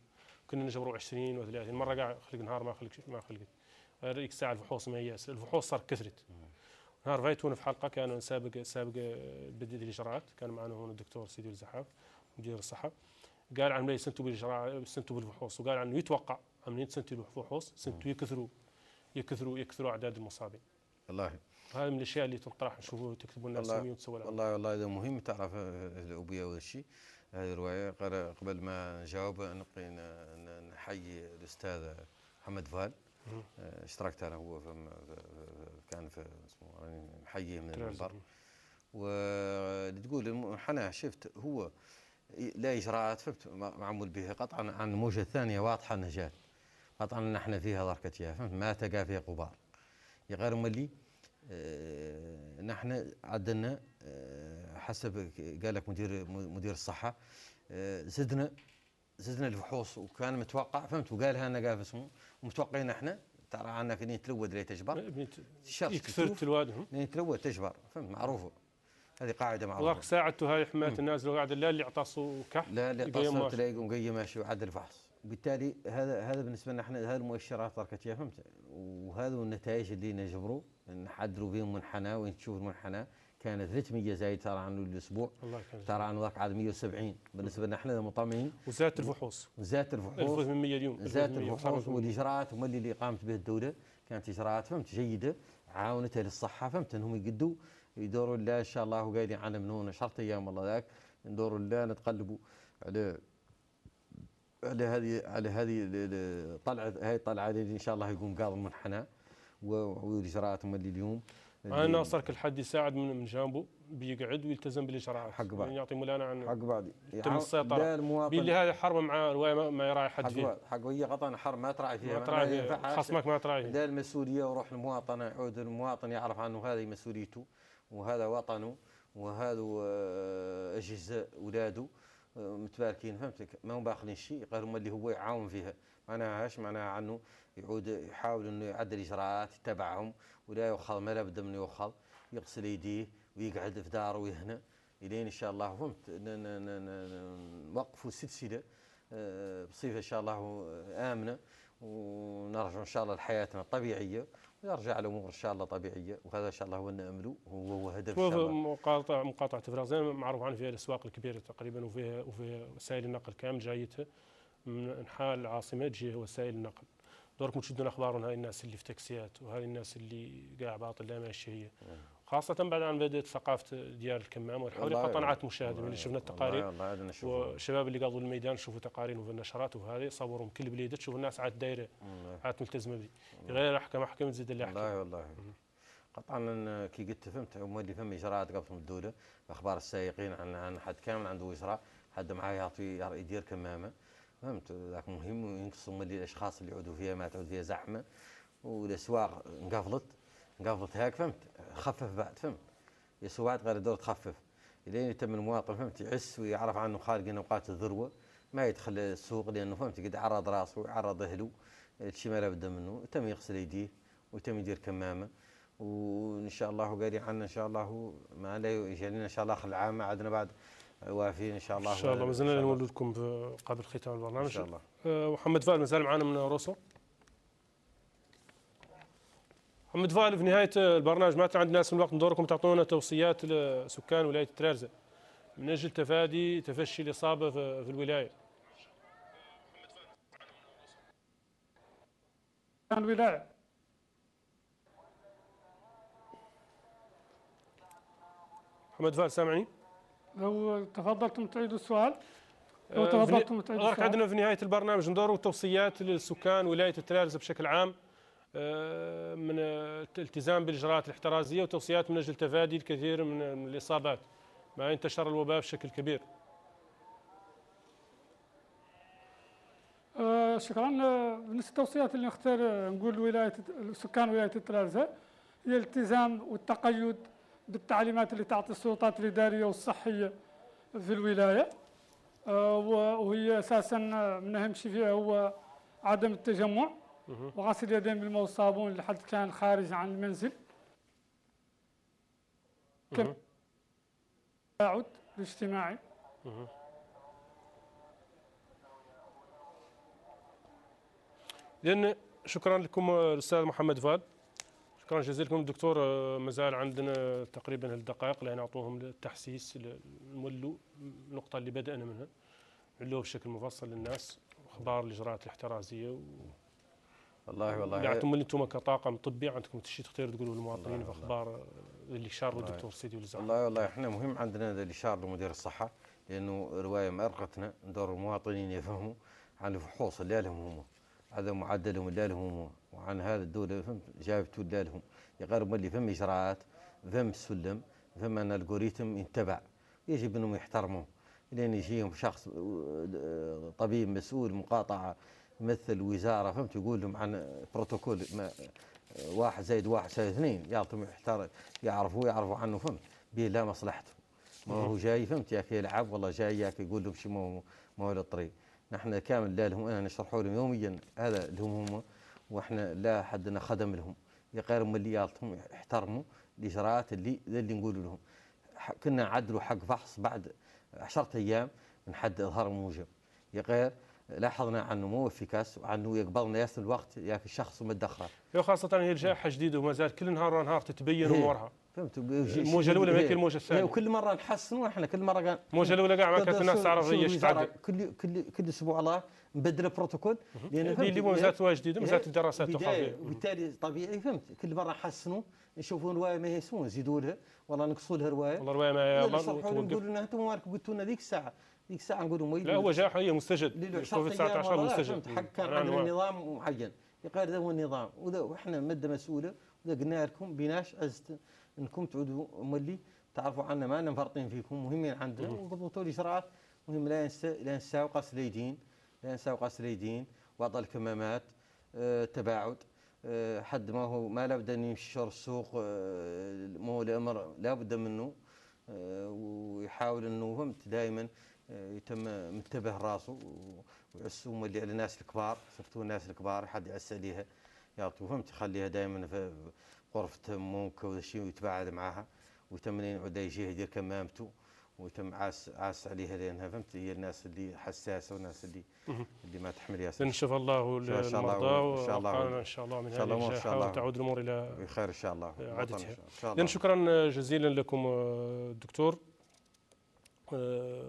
[SPEAKER 1] كنا نجبروا 20 و30 مرة قاعد خلق نهار ما خلق ما خلقت. غير ديك الساعة الفحوص ما هي الفحوص صار كثرت. نهار فايتونا في حلقة كان سابق سابق بدي الإجراءات. كان معنا هون الدكتور سيدي الزحاف مدير الصحة. قال عن يسنتوا بالاجراء يسنتوا بالفحوص وقال عنه يتوقع عمليه سنتوا بالفحوص سنتوا يكثروا يكثروا يكثروا أعداد المصابين.
[SPEAKER 5] والله.
[SPEAKER 1] هذا من الأشياء اللي تنطرح نشوفوا تكتبوا الناس
[SPEAKER 5] والله
[SPEAKER 1] وتسووا
[SPEAKER 5] والله والله هذا مهم تعرف الأوبية وهذا الشيء هذه الرواية قر- قبل ما نجاوب نحيي الأستاذ محمد. آه، اشتركت أنا هو في كان في اسمه راني نحييه من. المنبر واللي تقول المنحنى شفت هو لا إجراءات فهمت معمول به قطعا عن الموجة الثانية واضحة النجاة قطعا نحن فيها ضركة فهمت؟ ما تقى فيها غبار. غير ملي آه، نحن عدلنا آه، حسب قال لك مدير مدير الصحة آه، زدنا زدنا الفحوص وكان متوقع فهمت؟ وقالها أنا قال اسمه ومتوقعين إحنا. ترى عنا كني تلود لي تجبر.
[SPEAKER 1] يكثر تلوادهم
[SPEAKER 5] لين تلود تجبر. فهمت؟ معروفة. هذه
[SPEAKER 1] قاعدة
[SPEAKER 5] معروفة.
[SPEAKER 1] ساعدته هاي حماية الناس قاعد لا اللي عطاسوا كح
[SPEAKER 5] لا لا اتصل
[SPEAKER 1] ماشي.
[SPEAKER 5] تلاقي مقيم ماشي وعدل فحص وبالتالي هذا هذا بالنسبة لنا إحنا هذه المؤشرات تركتها فهمت؟ وهذا النتائج اللي نجبروا نحدروا بهم منحنى وين تشوف المنحنى كانت 300 زايد ترى عنه الأسبوع.
[SPEAKER 1] الله
[SPEAKER 5] ترى عنه ذاك عاد 170 بالنسبة لنا إحنا مطمئنين.
[SPEAKER 1] وزادت الفحوص.
[SPEAKER 5] زادت الفحوص.
[SPEAKER 1] 1800 اليوم.
[SPEAKER 5] زادت
[SPEAKER 1] 1800
[SPEAKER 5] الفحوص والإجراءات هم اللي قامت به الدولة. كانت إجراءات فهمت جيدة. عاونتها للصحة فهمت إنهم يقدوا. يدوروا لا إن شاء الله وقايلين على هنا شرط أيام والله ذاك. ندوروا لا نتقلبوا على على هذه على هذه ال- ال- طلعه هاي الطلعة اللي إن شاء الله يقوم قاضي المنحنى. والإجراءات هم اللي اليوم
[SPEAKER 1] أنا
[SPEAKER 5] اللي-
[SPEAKER 1] ناصر كل حد يساعد من من جانبه بيقعد ويلتزم بالاجراءات
[SPEAKER 5] حق بعض.
[SPEAKER 1] يعني يعطي مولانا عن
[SPEAKER 5] حق بعض.
[SPEAKER 1] تم السيطرة.
[SPEAKER 5] لا المواطن
[SPEAKER 1] بيقول لي هذه حرب مع رواية ما, ما يراعي حد
[SPEAKER 5] حق
[SPEAKER 1] فيها.
[SPEAKER 5] حق هي قطعا حرب ما تراعي فيها.
[SPEAKER 1] ما تراعي فيها. خصمك ما تراعي فيها.
[SPEAKER 5] المسؤولية وروح المواطن يعود المواطن يعرف عنه هذه مسؤوليته وهذا وطنه وهذا آه، أجهزة أولاده آه، متباركين. فهمتك؟ ما هم باخذين شيء غير هم اللي هو يعاون فيها. معناها إيش؟ معناها عنه يعود يحاول إنه يعدل إجراءات يتبعهم ولا يؤخذ ما لابد من يؤخذ يغسل يديه ويقعد في داره ويهنى إلين إن شاء الله. فهمت نوقفوا السلسله آه، بصفة إن شاء الله آمنة ونرجع إن شاء الله لحياتنا الطبيعية ويرجع الأمور إن شاء الله طبيعية وهذا إن شاء الله هو نامله وهو هو هدف إن
[SPEAKER 1] شوف
[SPEAKER 5] شاء الله.
[SPEAKER 1] مقاطعة مقاطعة فرازين معروف عنها فيها الأسواق الكبيرة تقريبا وفيها وفيها وسائل النقل كامل جايتها من أنحاء العاصمة تجي وسائل النقل. دوركم تشدون أخبار عن هاي الناس اللي في تاكسيات وهذه الناس اللي قاع باطل لا ماشية هي. خاصة بعد عن بدأت ثقافة ديار الكمام والحولي
[SPEAKER 5] والله-
[SPEAKER 1] قطنعات مشاهدة من اللي شفنا التقارير. والشباب اللي قاضوا الميدان نشوفوا تقارير وفي النشرات وهذه صورهم كل بليد تشوف الناس عاد دايرة عاد ملتزمة به غير أحكام أحكام تزيد اللي أحكام
[SPEAKER 5] والله والله. قطعا كي قلت فهمت هم اللي فهم إجراءات قبل من الدولة أخبار السائقين عن عن حد كامل عنده اجراء حد معاه يعطي يدير كمامه فهمت؟ ذاك مهم وينقص هم اللي الأشخاص اللي يعودوا فيها ما تعود فيها زحمة. والاسواق انقفلت انقفلت هيك فهمت؟ خفف بعد فهمت؟ السواق غير دور تخفف. الين يتم المواطن فهمت؟ يحس ويعرف عنه خارج اوقات الذروه ما يدخل السوق لأنه فهمت؟ قد عرض راسه ويعرض أهله. الشيء ما لابد منه. يتم يغسل يديه ويتم يدير كمامة. وإن شاء الله قال عنا إن شاء الله ما لا يجعلنا إن شاء الله آخر العام عندنا بعد وافين إن شاء الله
[SPEAKER 1] إن شاء الله ما زلنا
[SPEAKER 5] إن شاء
[SPEAKER 1] نولد لكم في- قبل ختام البرنامج.
[SPEAKER 5] إن شاء الله.
[SPEAKER 1] آه، محمد فال مازال معنا من روسو. محمد فال في نهاية البرنامج ما عندنا ناس من الوقت ندوركم تعطونا توصيات لسكان ولاية ترارزه من أجل تفادي تفشي الإصابة في في الولاية.
[SPEAKER 10] الولاية
[SPEAKER 1] محمد فال سامعني؟
[SPEAKER 10] لو تفضلتم تعيدوا السؤال. لو
[SPEAKER 1] آه،
[SPEAKER 10] تفضلتم تعيدوا
[SPEAKER 1] غير
[SPEAKER 10] السؤال.
[SPEAKER 1] عندنا في نهاية البرنامج. ندوروا توصيات للسكان ولاية التلارزه بشكل عام آه، من آه، الالتزام بالإجراءات الاحترازية وتوصيات من أجل تفادي الكثير من الإصابات ما انتشر الوباء بشكل كبير.
[SPEAKER 10] آه، شكرا. آه، بالنسبة للتوصيات اللي نختار آه، نقول ولايه سكان ولاية التلارزه هي الالتزام والتقيد بالتعليمات اللي تعطي السلطات الإدارية والصحية في الولاية. آه، وهي أساسا من أهم شيء فيها هو عدم التجمع. وغسل اليدين بالماء والصابون لحد كان خارج عن المنزل. كم التباعد الاجتماعي.
[SPEAKER 1] اذا شكرا لكم الاستاذ محمد فال شكرا جزيلا لكم دكتور آه، مازال عندنا تقريبا الدقائق اللي نعطوهم للتحسيس نولوا النقطة اللي بدأنا منها. نعلوها بشكل مفصل للناس أخبار الإجراءات الاحترازية و
[SPEAKER 5] والله والله.
[SPEAKER 1] اللي أنتم كطاقم طبي عندكم شيء تختار تقولوا للمواطنين في أخبار اللي شار الدكتور سيدي والزعم
[SPEAKER 5] والله والله. إحنا مهم عندنا اللي شار لمدير الصحة لأنه رواية مأرقتنا ندور المواطنين يفهموا عن الفحوص اللي لهم هم هذا معدلهم لهم هم وعن هذا الدولة فهم جابتوا لهم. يقرب اللي فهم إجراءات فهم السلم فهم أن الالغوريتم ينتبع يجب أنهم يحترموا لين يجيهم شخص آه، طبيب مسؤول مقاطعة يمثل وزارة فهمت يقول لهم عن بروتوكول ما واحد زائد واحد زائد اثنين. يعطوا يعرفوا يعرفوا عنه فهمت به لا مصلحته. ما هو جاي فهمت؟ ياك يلعب والله جاي ياك يقول لهم شي ما هو الطريق. نحن كامل لا لهم أنا نشرحوا لهم يوميا هذا اللي هم وإحنا لا حدنا خدم لهم غير ملياتهم يحترموا الإجراءات اللي اللي نقول لهم. كنا نعدلوا حق فحص بعد 10 أيام من حد إظهار موجب غير لاحظنا عنه مو افيكاس وعنه يقبلنا ياسر الوقت ياك الشخص مدخر
[SPEAKER 1] خاصة هي جائحة جديدة وما زال كل نهار ونهار تتبين امورها
[SPEAKER 5] فهمت؟
[SPEAKER 1] الموجة الأولى ما هي الموجة الثانية؟
[SPEAKER 5] وكل مرة نحسنوا إحنا كل مرة قال
[SPEAKER 1] الموجة الأولى كاع ما كانت الناس تعرف إيش
[SPEAKER 5] تعدل كل كل كل أسبوع الله نبدل البروتوكول.
[SPEAKER 1] لأن اللي جديدة ما زالت الدراسات
[SPEAKER 5] وبالتالي طبيعي فهمت؟ كل مرة نحسنوا نشوفوا رواية ما يسمون نزيدوا لها. والله نقصوا لها رواية.
[SPEAKER 1] والله رواية ما
[SPEAKER 5] نقولوا لنا أنتم قلتوا لنا ذيك الساعة. ديك الساعة نقولوا
[SPEAKER 1] لا هو جاء حقيقة مستجد
[SPEAKER 5] كوفيد 19 مستجد حق كان عندنا نظام معين يقال هذا هو النظام. وإحنا ماده مسؤولة. قلنا لكم بناش عزت انكم تعودوا مولي تعرفوا عنا ما مفرطين فيكم. مهمين عندنا وضبطوا الاجراءات مهم لا ينسى لا ينساوا قص اليدين لا ينساوا قص اليدين وضع الكمامات آه تباعد آه حد ما هو ما لابد أن يمشي السوق آه مو الأمر لابد منه ويحاول أنه فهمت دائما يتم منتبه راسه ويعسوا اللي على الناس الكبار شفتوا الناس الكبار حد يعس عليها يعطوا فهمت يخليها دائما غرفة مونك ولا شيء ويتباعد معها ويتم يعود يجي يدير كمامته ويتم عاس عاس عليها لأنها فهمت هي الناس اللي حساسة والناس اللي اللي ما تحمل ياسر.
[SPEAKER 1] نشوف الله المرضى إن شاء الله إن شاء الله من هذه الجائحه وتعود الأمور إلى
[SPEAKER 5] بخير إن شاء الله.
[SPEAKER 1] عادتها. شكرا جزيلا لكم دكتور. آه،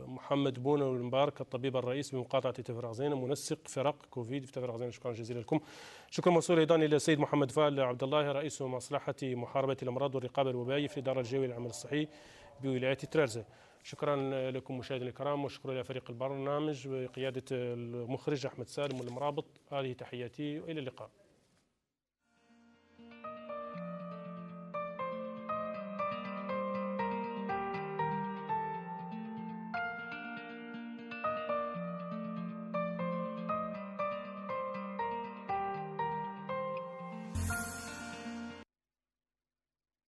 [SPEAKER 1] محمد بونا المبارك الطبيب الرئيس بمقاطعة تفرغزين منسق فرق كوفيد. في تفرغزين شكرا جزيلا لكم. شكرا موصول أيضا إلى السيد محمد فال عبد الله رئيس مصلحة محاربة الأمراض والرقابة الوبائية في الإدارة الجوية للعمل الصحي بولاية ترارزة شكرا لكم مشاهدينا الكرام وشكرا لفريق البرنامج بقيادة المخرج أحمد سالم والمرابط. هذه تحياتي وإلى اللقاء.